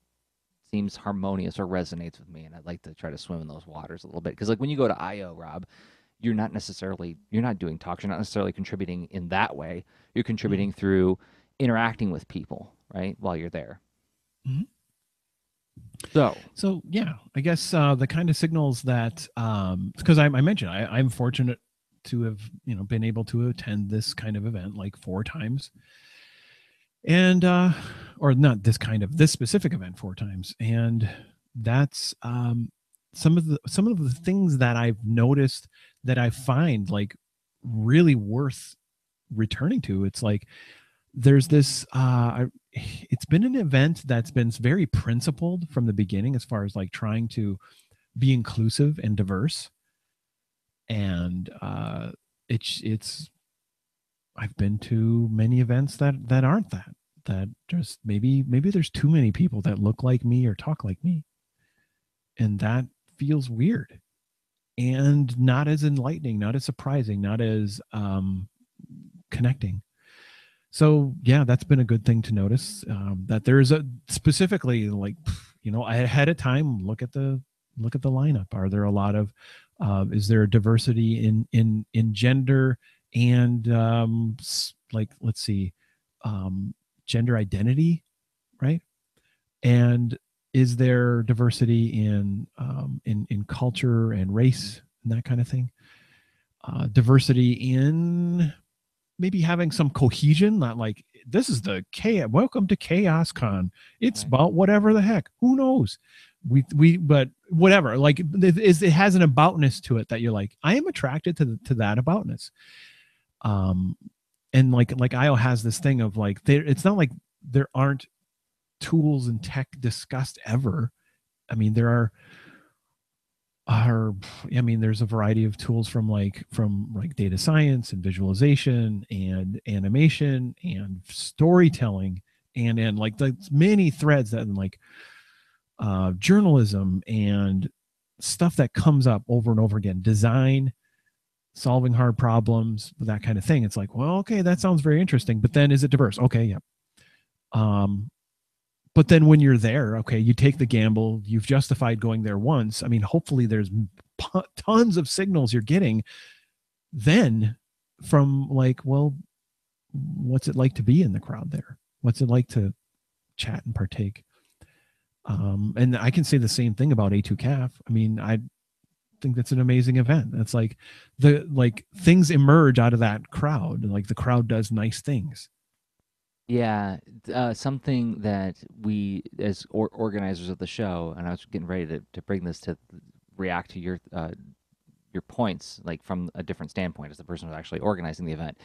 seems harmonious or resonates with me and I'd like to try to swim in those waters a little bit? Because like when you go to EYEO Rob you're not necessarily you're not doing talks you're not necessarily contributing in that way. You're contributing Mm-hmm. through interacting with people right while you're there. Mhm. so. So yeah, I guess uh, the kind of signals that because I, I mentioned I, I'm fortunate to have you know been able to attend this kind of event like four times, and uh, or not this kind of this specific event four times, and that's um, some of the some of the things that I've noticed that I find like really worth returning to. It's like there's this uh it's been an event that's been very principled from the beginning as far as like trying to be inclusive and diverse and uh it's it's i've been to many events that that aren't that that just maybe maybe there's too many people that look like me or talk like me and that feels weird and not as enlightening not as surprising not as um connecting. So yeah that's been a good thing to notice um, that there's a specifically like you know ahead of time look at the look at the lineup. Are there a lot of uh, is there a diversity in in in gender and um like let's see um gender identity right? And is there diversity in um in in culture and race and that kind of thing? Uh diversity in maybe having some cohesion not like this is the chaos welcome to chaos con. It's Right. about whatever the heck. Who knows? We we but whatever like it, is- it has an aboutness to it that you're like i am attracted to to that aboutness. Um and like like EYEO has this thing of like there it's not like there aren't tools and tech discussed ever. I mean there are are i mean there's a variety of tools from like from like data science and visualization and animation and storytelling and and like the many threads that like uh journalism and stuff that comes up over and over again. Design solving hard problems that kind of thing. It's like well okay that sounds very interesting but then is it diverse? Okay yeah. Um but then when you're there okay you take the gamble you've justified going there once. I mean hopefully there's tons of signals you're getting. Then from like well what's it like to be in the crowd there? What's it like to chat and partake? Um and i can say the same thing about A2CAF i mean i think that's an amazing event. It's like the like things emerge out of that crowd like the crowd does nice things Yeah, uh, something that we, as or- organizers of the show, and I was getting ready to, to bring this to react to your uh, your points, like from a different standpoint, as the person who's actually organizing the event.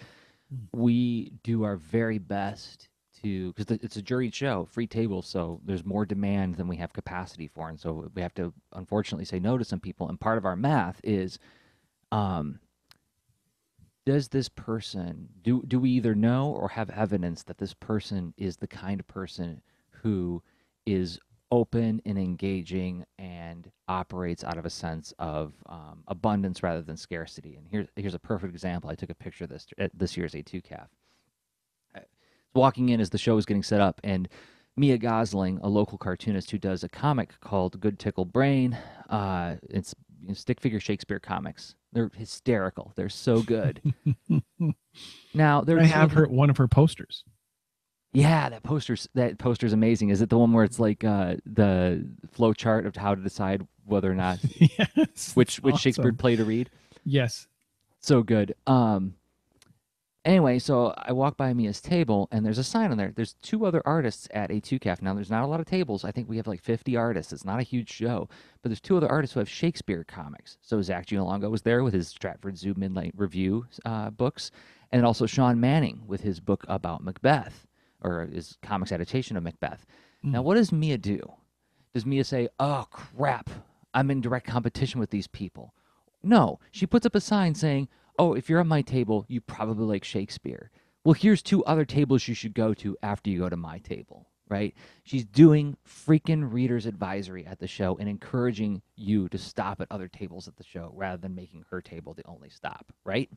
Mm. We do our very best to, because it's a juried show, free table, so there's more demand than we have capacity for, and so we have to unfortunately say no to some people. And part of our math is, um, does this person do do we either know or have evidence that this person is the kind of person who is open and engaging and operates out of a sense of um, abundance rather than scarcity? And here's here's a perfect example. I took a picture of this at this year's A2CAF walking in as the show was getting set up and mya gosling a local cartoonist who does a comic called good tickle brain uh, it's you know, stick figure shakespeare comics they're hysterical they're so good now they're i have her one of her posters yeah, that poster's that poster's amazing. Is it the one where it's like uh, the flow chart of how to decide whether or not yes which which awesome. Shakespeare play to read? yes So good. Um. Anyway, so I walk by Mya's table and there's a sign on there. There's two other artists at A2CAF. Now, there's not a lot of tables. I think we have like 50 artists. It's not a huge show, but there's two other artists who have Shakespeare comics. So Zack Giallongo was there with his Stratford Zoo Midnight Revue uh, books, and also Sean Manning with his book about Macbeth or his comics adaptation of Macbeth. Now, Mm. what does Mya do? Does Mya say, "Oh crap, I'm in direct competition with these people"? No, she puts up a sign saying, "Oh, if you're at my table, you probably like Shakespeare." well, here's two other tables you should go to after you go to my table, right? She's doing freaking readers advisory at the show and encouraging you to stop at other tables at the show rather than making her table the only stop, right?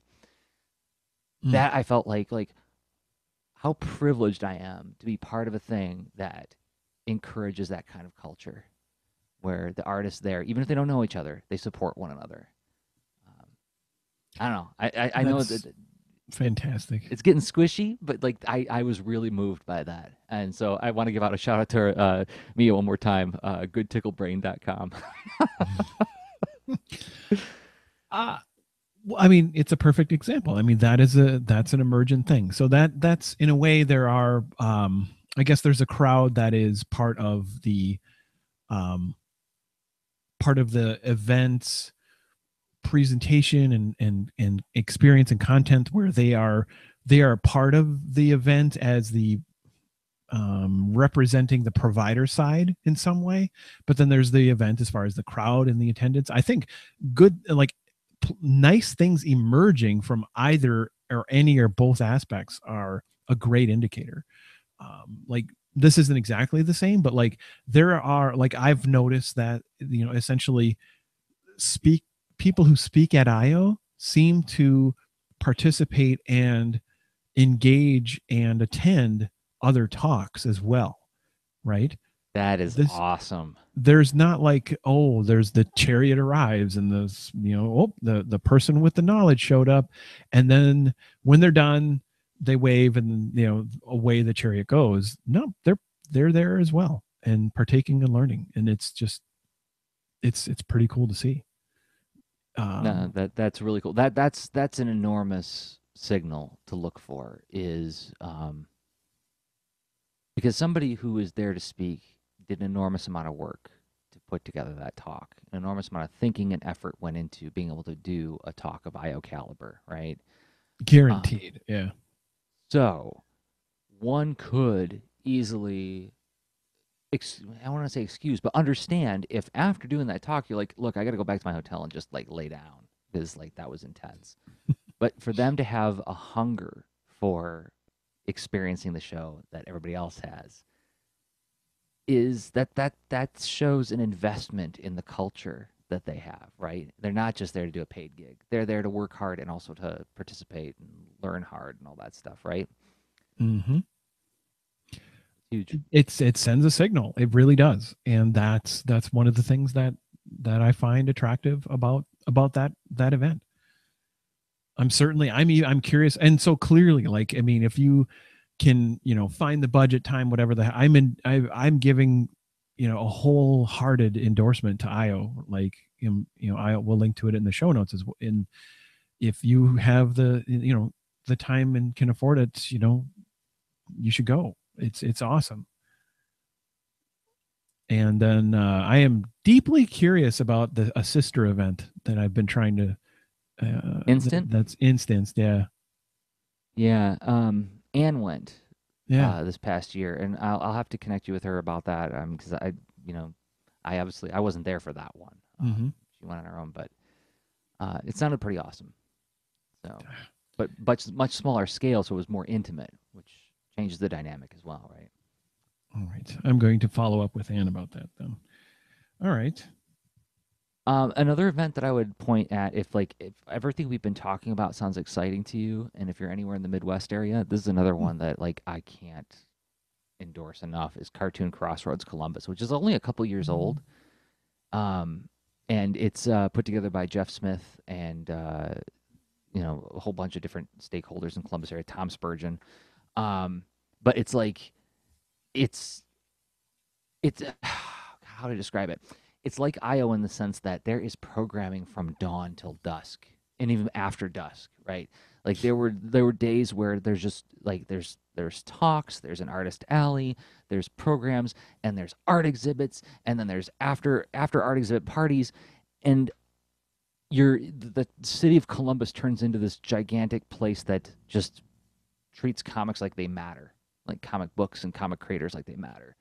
Mm. That I felt like like how privileged I am to be part of a thing that encourages that kind of culture where the artists there, even if they don't know each other, they support one another. I don't know. I I, I know that Fantastic. it's getting squishy, but like I, I was really moved by that. And so I want to give out a shout out to uh, Mya one more time, uh, goodticklebrain.com. Uh, well, I mean, it's a perfect example. I mean, that is a that's an emergent thing. So that that's in a way there are um I guess there's a crowd that is part of the um part of the event's presentation and and and experience and content where they are they are part of the event as the um representing the provider side in some way. But then there's the event as far as the crowd and the attendance. I think good like p- nice things emerging from either or any or both aspects are a great indicator. Um, like this isn't exactly the same but like there are like i've noticed that you know essentially speak people who speak at EYEO seem to participate and engage and attend other talks as well right? That is This- awesome. there's not like oh there's the chariot arrives and the you know oh the the person with the knowledge showed up. And then when they're done they wave and you know away the chariot goes. No they're they're there as well and partaking and learning. And it's just it's it's pretty cool to see um, no, that that's really cool. That that's that's an enormous signal to look for is um, because somebody who is there to speak did an enormous amount of work to put together that talk. An enormous amount of thinking and effort went into being able to do a talk of EYEO caliber, right? guaranteed yeah So, one could easily, ex- I want to say excuse, but understand if after doing that talk, you're like, look, I got to go back to my hotel and just like lay down because like that was intense. but for them to have a hunger for experiencing the show that everybody else has is that that that shows an investment in the culture that they have right they're not just there to do a paid gig they're there to work hard and also to participate and learn hard and all that stuff right mm-hmm. Huge. It's it sends a signal. It really does. And that's that's one of the things that that i find attractive about about that that event. I'm certainly i'm i'm curious. And so clearly like i mean if you can you know find the budget time whatever the i'm in I, i'm giving you know a wholehearted endorsement to EYEO like you know i will link to it in the show notes as well and if you have the you know the time and can afford it you know you should go it's it's awesome. And then uh, i am deeply curious about the a sister event that i've been trying to uh, th- INSTINT? that's instanced yeah. Yeah um anne went yeah. uh, this past year and I'll, I'll have to connect you with her about that um because i you know i obviously i wasn't there for that one. Um, Mhm. she went on her own but uh it sounded pretty awesome. So but much much smaller scale so it was more intimate which changes the dynamic as well right? All right. I'm going to follow up with anne about that then. All right. Um, another event that I would point at, if like if everything we've been talking about sounds exciting to you, and if you're anywhere in the Midwest area, this is another one that like I can't endorse enough. Is Cartoon Crossroads Columbus, which is only a couple years old, um, and it's uh, put together by Jeff Smith and uh, you know a whole bunch of different stakeholders in Columbus area. Tom Spurgeon, um, but it's like it's it's how to describe it it's like EYEO in the sense that there is programming from dawn till dusk and even after dusk, right? Like there were there were days where there's just like there's there's talks, there's an artist alley, there's programs, and there's art exhibits, and then there's after after art exhibit parties, and you're the city of Columbus turns into this gigantic place that just treats comics like they matter, like comic books and comic creators like they matter.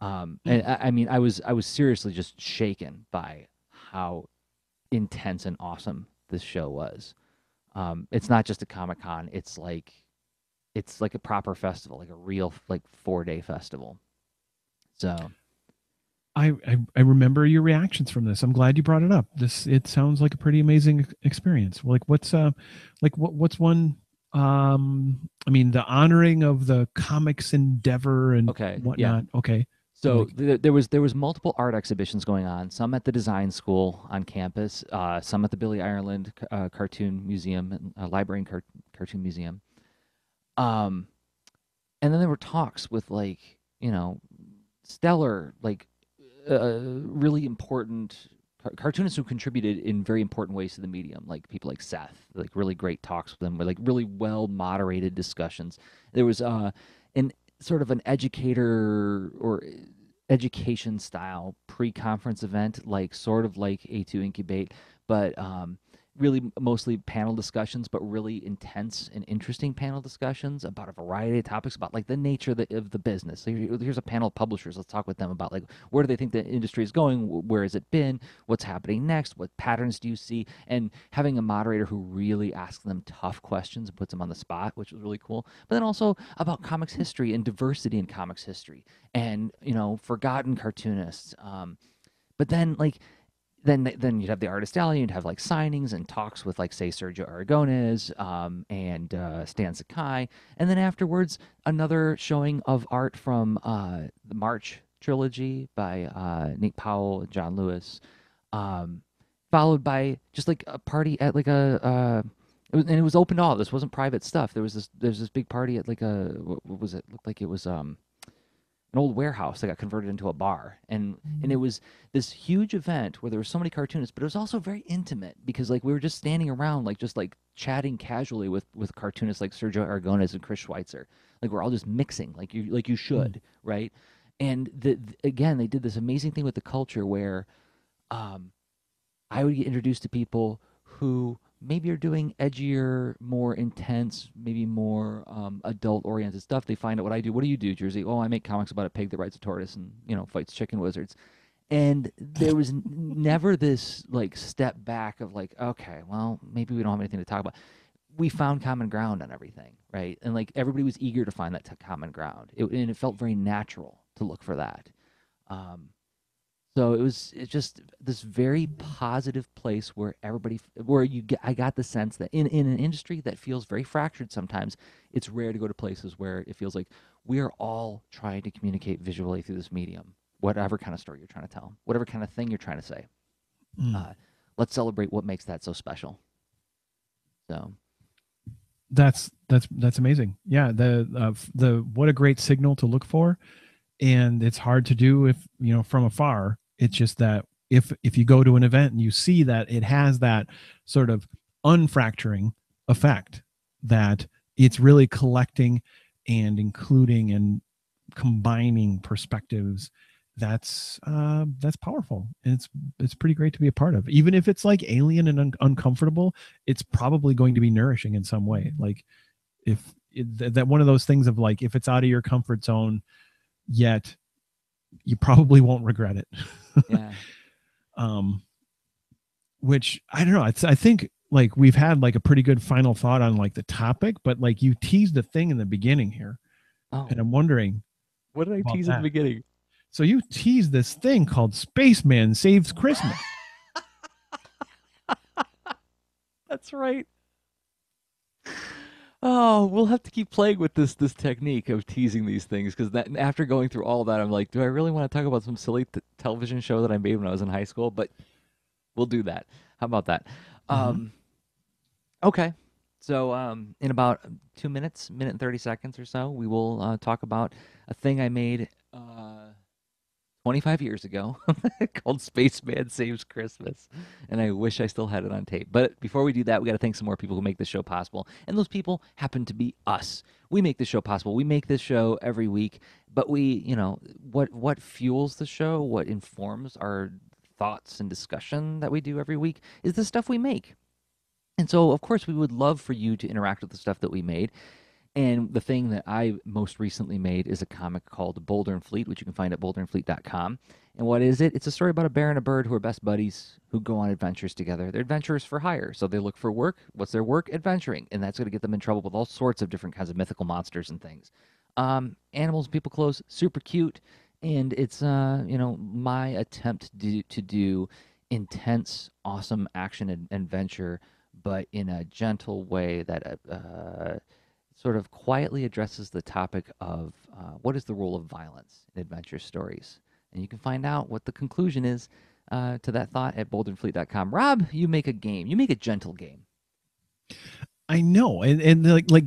Um, and I, I mean, I was I was seriously just shaken by how intense and awesome this show was. Um, it's not just a Comic Con; it's like it's like a proper festival, like a real like four day festival. So I, I I remember your reactions from this. I'm glad you brought it up. This it sounds like a pretty amazing experience. Like what's uh like what what's one um I mean the honoring of the comics endeavor and Okay, yeah. whatnot. Okay. So th- there was there was multiple art exhibitions going on. Some at the design school on campus. Uh, some at the Billy Ireland uh, Cartoon Museum, and, uh, Library and Car- Cartoon Museum. Um, and then there were talks with like you know, stellar like uh, really important cartoonists who contributed in very important ways to the medium, like people like Seth, like really great talks with them, were like really well moderated discussions. There was uh, an sort of an educator or education style pre-conference event, like sort of like A2 Incubate, but um, really mostly panel discussions, but really intense and interesting panel discussions about a variety of topics about like the nature of the, of the business. So here- here's a panel of publishers. Let's talk with them about like where do they think the industry is going? Where has it been? What's happening next? What patterns do you see? And having a moderator who really asks them tough questions and puts them on the spot, which was really cool. But then also about comics history and diversity in comics history and you know forgotten cartoonists. Um, but then like then then you'd have the artist alley you'd have like signings and talks with like say sergio aragones um, and uh, stan sakai. And then afterwards another showing of art from uh, the march trilogy by uh, nate powell and john lewis um, followed by just like a party at like a uh, it was, and it was open to all. This wasn't private stuff. There was this there's this big party at like a what, what was it? Looked like it was um an old warehouse that got converted into a bar. And and it was this huge event where there were so many cartoonists but it was also very intimate because like we were just standing around like just like chatting casually with with cartoonists like sergio aragones and chris schweizer. Like we're all just mixing like you like you should right? And the, th- again they did this amazing thing with the culture where um i would get introduced to people who maybe are doing edgier more intense maybe more um, adult oriented stuff. They find out what i do. What do you do Jerzy? Oh i make comics about a pig that rides a tortoise and you know fights chicken wizards. And there was never this like step back of like okay well maybe we don't have anything to talk about. We found common ground on everything right? And like everybody was eager to find that t- common ground. It, and it felt very natural to look for that. Um, so it was it's just this very positive place where everybody where you get I got the sense that in, in an industry that feels very fractured sometimes, it's rare to go to places where it feels like we are all trying to communicate visually through this medium, whatever kind of story you're trying to tell, whatever kind of thing you're trying to say. Mm. Uh, let's celebrate what makes that so special. So that's that's that's amazing yeah the uh, the what a great signal to look for and it's hard to do if you know from afar it's just that if if you go to an event and you see that it has that sort of unfracturing effect that it's really collecting and including and combining perspectives that's uh that's powerful. And it's it's pretty great to be a part of. Even if it's like alien and un- uncomfortable it's probably going to be nourishing in some way. Like if it, that one of those things of like if it's out of your comfort zone yet you probably won't regret it yeah, um which i don't know it's i think like we've had like a pretty good final thought on like the topic but like you teased the thing in the beginning here oh, and i'm wondering what did I tease at that? the beginning? so you teased this thing called spaceman saves christmas That's right. Oh, we'll have to keep playing with this this technique of teasing these things because that after going through all that, I'm like, do I really want to talk about some silly t- television show that I made when I was in high school? But we'll do that. How about that? Mhm. Um, okay. So um, in about two minutes, minute and thirty seconds or so, we will uh, talk about a thing I made uh, 25 years ago called Spaceman Saves Christmas. And I wish I still had it on tape. But before we do that, we got to thank some more people who make this show possible. And those people happen to be us. We make this show possible. We make this show every week, but we, you know, what what fuels the show, what informs our thoughts and discussion that we do every week is the stuff we make. And so, of course, we would love for you to interact with the stuff that we made. And the thing that I most recently made is a comic called Boulder and Fleet, which you can find at boulderandfleet.com. And what is it? It's a story about a bear and a bird who are best buddies who go on adventures together. They're adventurers for hire. So they look for work. What's their work? Adventuring. And that's going to get them in trouble with all sorts of different kinds of mythical monsters and things. Um, animals, people clothes, super cute. And it's, uh, you know, my attempt to to do intense, awesome action and adventure, but in a gentle way that uh, sort of quietly addresses the topic of uh, what is the role of violence in adventure stories. And you can find out what the conclusion is uh, to that thought at boulderandfleet.com. Rob, you make a game. You make a gentle game. I know, and and like like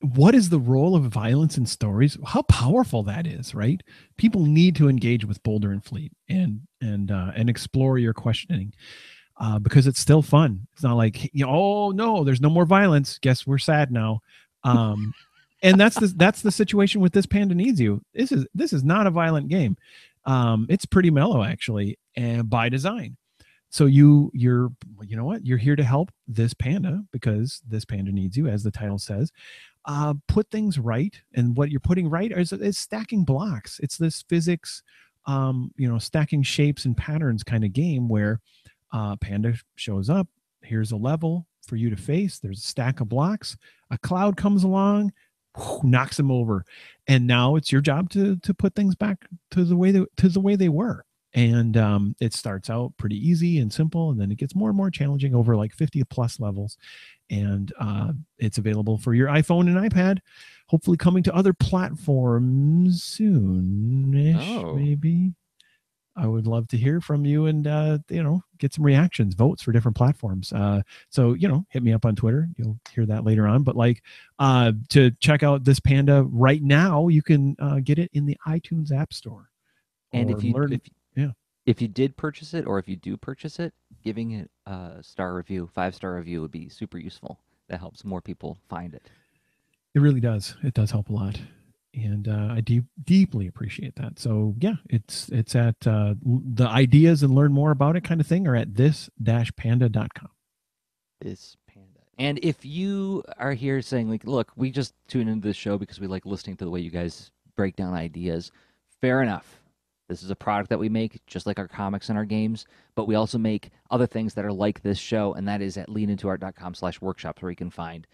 what is the role of violence in stories how powerful that is right people need to engage with boulder and fleet and and uh, and explore your questioning uh, because it's still fun it's not like you know, oh no there's no more violence guess we're sad now um and that's the that's the situation with this panda needs you. This is this is not a violent game. Um it's pretty mellow actually and by design. So you you're you know what? You're here to help this panda because this panda needs you as the title says. Uh, put things right and what you're putting right is, is stacking blocks. It's this physics um, you know stacking shapes and patterns kind of game where uh, panda shows up here's a level for you to face. There's a stack of blocks. A cloud comes along knocks them over. And now it's your job to to put things back to the way that to the way they were. And um, it starts out pretty easy and simple and then it gets more and more challenging over like 50 plus levels. And uh, it's available for your iphone and ipad hopefully coming to other platforms soon Oh. maybe i would love to hear from you and uh, you know get some reactions votes for different platforms uh, so you know hit me up on twitter you'll hear that later on but like uh, to check out this panda right now you can uh, get it in the itunes app store And if you learn- if, yeah. if you did purchase it or if you do purchase it, giving it a star review, five star review would be super useful. That helps more people find it. It really does. It does help a lot, and uh, I deep, deeply appreciate that. So yeah, it's it's at uh, the ideas and learn more about it kind of thing are at this dash panda.com. This panda. And if you are here saying like, look, we just tune into this show because we like listening to the way you guys break down ideas, fair enough. This is a product that we make, just like our comics and our games, but we also make other things that are like this show, and that is at leanintoart.com slash workshops, where you can find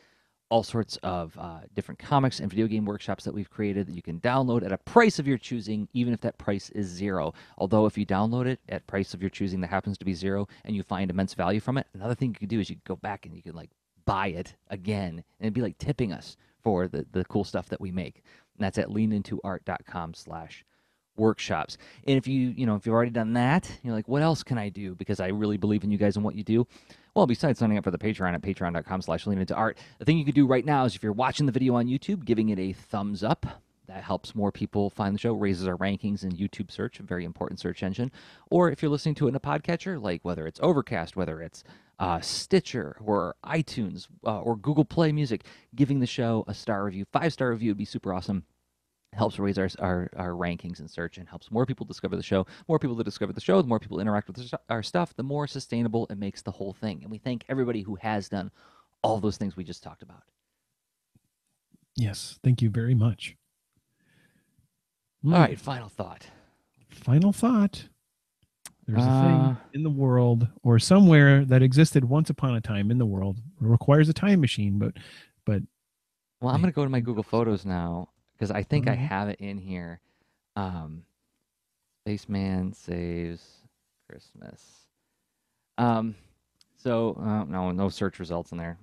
all sorts of uh, different comics and video game workshops that we've created that you can download at a price of your choosing, even if that price is zero. Although, if you download it at price of your choosing that happens to be zero, and you find immense value from it, another thing you can do is you can go back and you can like buy it again, and it'd be like tipping us for the the cool stuff that we make. And that's at leanintoart.com slash workshops. And if you, you know, if you've already done that, you're like, what else can I do? Because I really believe in you guys and what you do. Well, besides signing up for the Patreon at patreon.com slash lean into art, the thing you could do right now is if you're watching the video on YouTube, giving it a thumbs up. That helps more people find the show, raises our rankings in YouTube search, a very important search engine. Or if you're listening to it in a podcatcher, like whether it's Overcast, whether it's uh, Stitcher or iTunes uh, or Google Play Music, giving the show a star review, five star review would be super awesome helps raise our, our, our rankings in search and helps more people discover the show. More people that discover the show, the more people interact with our stuff, the more sustainable it makes the whole thing. And we thank everybody who has done all those things we just talked about. Yes, thank you very much. All right, final thought. Final thought. There's a Uh, thing in the world or somewhere that existed once upon a time in the world. It requires a time machine, but but Well, I'm going to go to my Google Photos now because I think I Mhm. have it in here. Um, Spaceman saves Christmas. Um, so uh, no, no search results in there.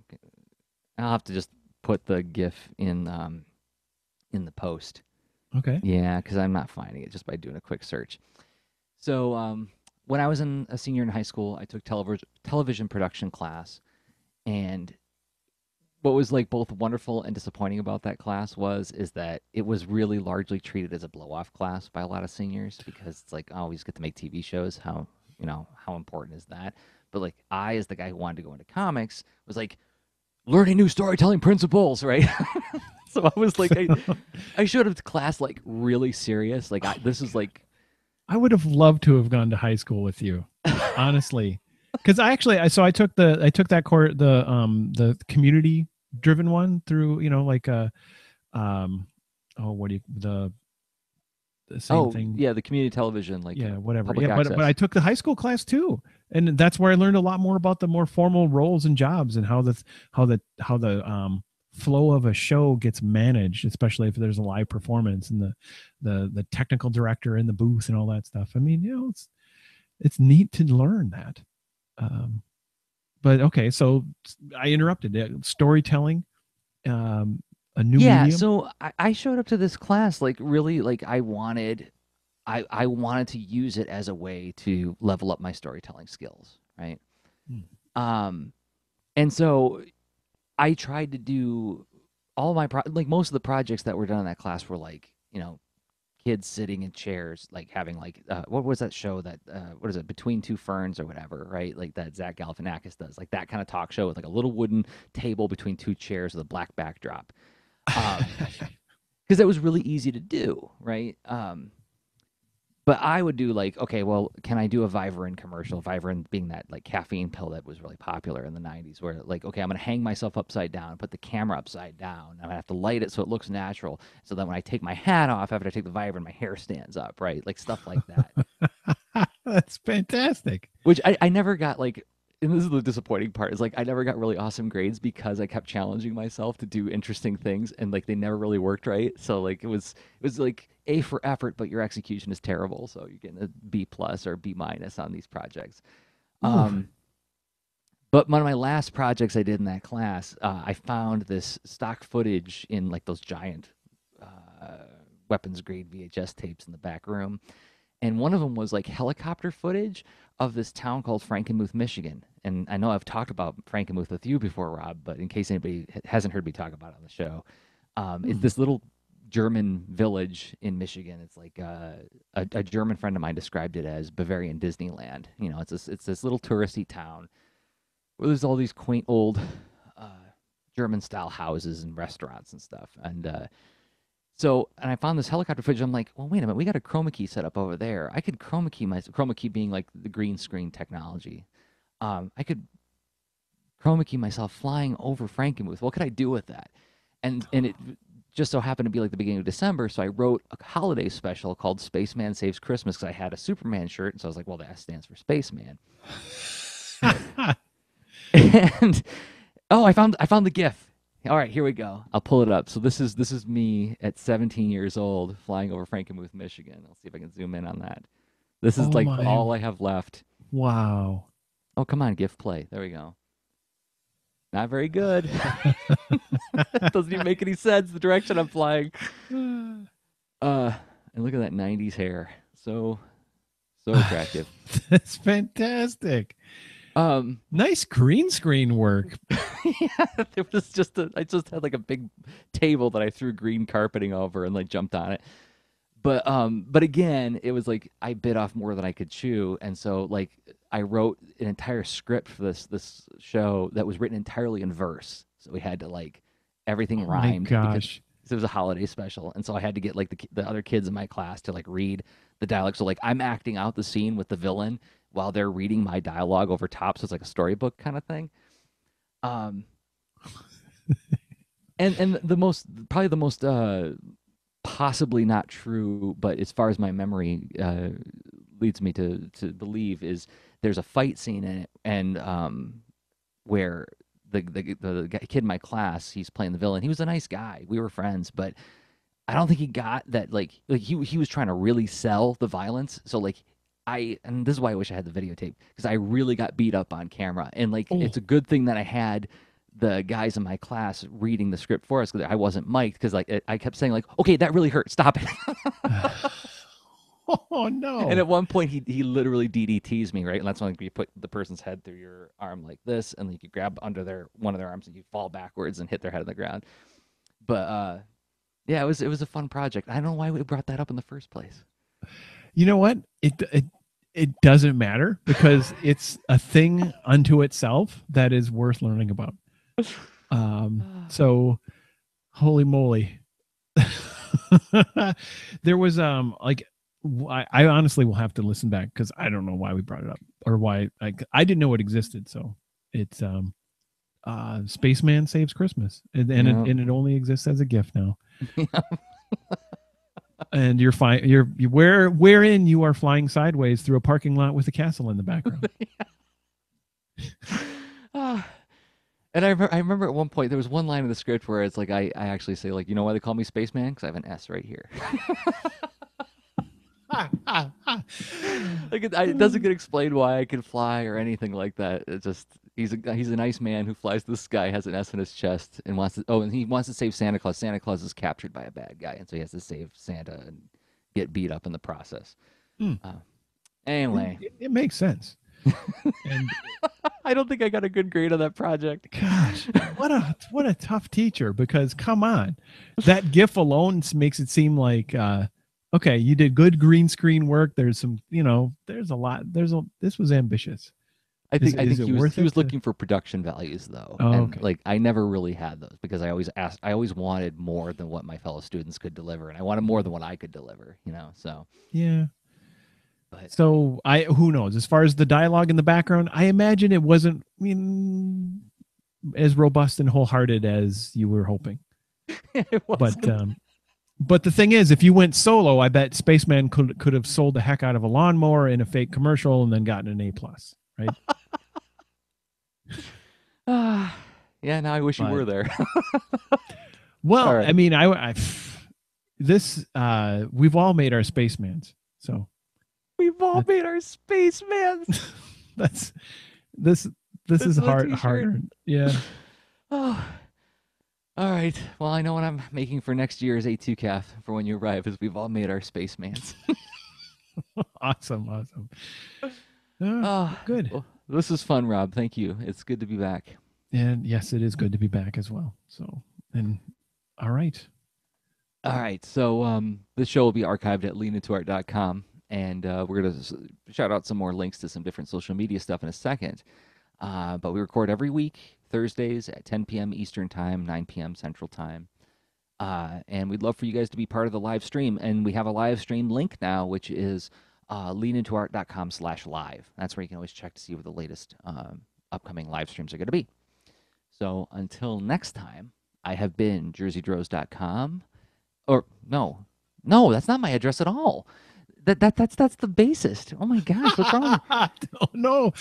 I'll have to just put the GIF in um, in the post. okay. Yeah, because I'm not finding it just by doing a quick search. So um, when I was in a senior in high school, I took television television production class, and what was like both wonderful and disappointing about that class was is that it was really largely treated as a blow off class by a lot of seniors because it's like oh we just get to make TV shows how you know how important is that? But like I as the guy who wanted to go into comics was like learning new storytelling principles right? So I was like I, I showed up to class like really serious. Like I, this is like I would have loved to have gone to high school with you, honestly, because I actually I so I took the I took that course the um the community driven one through you know like uh um oh what do you the the same oh, thing. yeah, the community television, like yeah whatever. yeah but, but i took the high school class too. And that's where i learned a lot more about the more formal roles and jobs and how the how the how the um flow of a show gets managed especially if there's a live performance and the the the technical director in the booth and all that stuff. I mean you know it's it's neat to learn that um but okay so i interrupted it. Storytelling um a new yeah medium? so I, I showed up to this class like really like i wanted i i wanted to use it as a way to level up my storytelling skills right? Hmm. um and so i tried to do all my pro- like most of the projects that were done in that class were like you know kids sitting in chairs like having like uh, what was that show that uh, what is it between two ferns or whatever right like that zach galifianakis does like that kind of talk show with like a little wooden table between two chairs with a black backdrop um, because that was really easy to do, right? Um, but I would do like, okay, well, can I do a Vivarin commercial? Vivarin being that like caffeine pill that was really popular in the '90s, where like, okay, I'm gonna hang myself upside down, put the camera upside down, I'm gonna have to light it so it looks natural, so that when I take my hat off after I take the Vivarin, my hair stands up, right? Like stuff like that. that's fantastic Which I, I never got like and this is the disappointing part is like I never got really awesome grades because I kept challenging myself to do interesting things and like they never really worked right. So like it was it was like A for effort, but your execution is terrible. So you're getting a B plus or B minus on these projects. Um but one of my last projects I did in that class, uh, I found this stock footage in like those giant uh, weapons grade VHS tapes in the back room, and one of them was like helicopter footage of this town called Frankenmuth, Michigan. And I know I've talked about Frankenmuth with you before, Rob, but in case anybody hasn't heard me talk about it on the show, um, it's Hmm. this little German village in Michigan. It's like uh, a, a German friend of mine described it as Bavarian Disneyland. You know, it's this, it's this little touristy town where there's all these quaint old uh, German style houses and restaurants and stuff. And uh, so, and I found this helicopter footage. I'm like, well, wait a minute, we got a chroma key set up over there. I could chroma key my chroma key being like the green screen technology. Um, I could chroma key myself flying over Frankenmuth. What could I do with that? And and it just so happened to be like the beginning of December, so I wrote a holiday special called Spaceman Saves Christmas because I had a Superman shirt, and so I was like, well, that stands for Spaceman. and oh, I found I found the GIF. All right, here we go. I'll pull it up. So this is this is me at 17 years old flying over Frankenmuth, Michigan. I'll see if I can zoom in on that. This is Oh like my. all I have left. wow Oh, come on, GIF play. There we go. Not very good. Doesn't even make any sense the direction I'm flying. Uh, and look at that 90s hair. So so attractive. that's fantastic um nice green screen work yeah, there was just a, I just had like a big table that I threw green carpeting over and like jumped on it. But um but again, it was like I bit off more than I could chew and so like I wrote an entire script for this this show that was written entirely in verse. So we had to like everything Oh my rhymed because it was a holiday special and so I had to get like the the other kids in my class to like read the dialogue. So like I'm acting out the scene with the villain while they're reading my dialogue over top so it's like a storybook kind of thing. Um and and the most probably the most uh possibly not true but as far as my memory uh leads me to to believe is there's a fight scene in it and um where the the the kid in my class he's playing the villain. He was a nice guy. We were friends but i don't think he got that like like he he was trying to really sell the violence. So like I and this is why I wish I had the videotape because I really got beat up on camera. And like Oh. it's a good thing that I had the guys in my class reading the script for us because I wasn't mic'd because like it, I kept saying like okay that really hurt. Stop it. Oh no. And at one point he he literally DDTs me right? And that's when you put the person's head through your arm like this and then you grab under their one of their arms and you fall backwards and hit their head on the ground. But uh yeah it was it was a fun project. I don't know why we brought that up in the first place you know what? It it it doesn't matter because it's a thing unto itself that is worth learning about. Um so holy moly. There was um like I, I, honestly will have to listen back because i don't know why we brought it up or why like i didn't know it existed so it's um uh spaceman saves christmas. And, and, Yeah. it, and it only exists as a gift now and you're fine. You're you, where wherein you are flying sideways through a parking lot with a castle in the background. Ah. and I remember, I remember at one point there was one line in the script where it's like I, I actually say like you know why they call me spaceman because I have an S right here. like it, I, it doesn't get explained why I can fly or anything like that. It just he's a he's a nice man who flies to the sky, has an S in his chest, and wants to. Oh, and he wants to save Santa Claus. Santa Claus is captured by a bad guy, and so he has to save Santa and get beat up in the process. Hmm. Uh, anyway, it, it makes sense. and I don't think I got a good grade on that project. gosh, what a what a tough teacher. Because come on, that GIF alone makes it seem like uh, okay, you did good green screen work. There's some, you know, there's a lot. There's a this was ambitious. I Is- think I think he was he was to- looking for production values though, Oh, and okay. like I never really had those because I always asked, I always wanted more than what my fellow students could deliver, and I wanted more than what I could deliver, you know. So, Yeah. but So I who knows as far as the dialogue in the background, I imagine it wasn't I mean as robust and wholehearted as you were hoping. But um but the thing is if you went solo, I bet Spaceman could could have sold the heck out of a lawnmower in a fake commercial and then gotten an A plus, right? Ah, yeah, now I wish you were there. Well, All right. I mean, I, I this uh we've all made our spacemans. So We've all made our spacemans. that's this this This is is a hard t-shirt. harder. Yeah. Oh. All right. Well, I know what I'm making for next year's A2CAF for when you arrive is we've all made our spacemans. awesome, awesome. Uh, oh, good. well, this is fun, Rob. Thank you. It's good to be back. And yes, it is good to be back as well. So, and all right. All right. So um, this show will be archived at leanintoart.com. And uh, we're going to shout out some more links to some different social media stuff in a second. Uh, but we record every week, Thursdays at 10 p.m. Eastern Time, 9 p.m. Central Time. Uh, and we'd love for you guys to be part of the live stream. And we have a live stream link now, which is uh, leanintoart.com slash live. That's where you can always check to see where the latest um, upcoming live streams are going to be. So until next time, I have been jerzydrozd.com. Or no, no, that's not my address at all. That, that that's that's the bassist. Oh my gosh, what's wrong? oh no,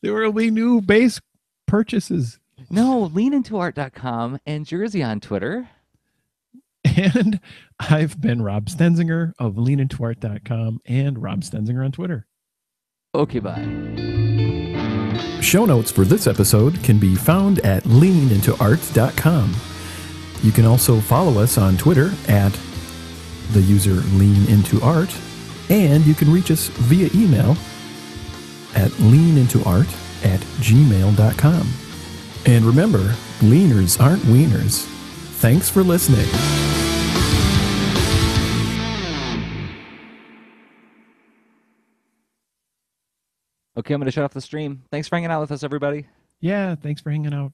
there will be new base purchases. No, leanintoart.com and Jerzy on Twitter. And I've been Rob Stenzinger of leanintoart.com and Rob Stenzinger on Twitter. Okay, bye. Show notes for this episode can be found at leanintoart.com. You can also follow us on Twitter at the user leanintoart, and you can reach us via email at leanintoart at gmail.com. And remember, leaners aren't wieners. Thanks for listening. Okay, I'm going to shut off the stream. Thanks for hanging out with us, everybody. Yeah, thanks for hanging out.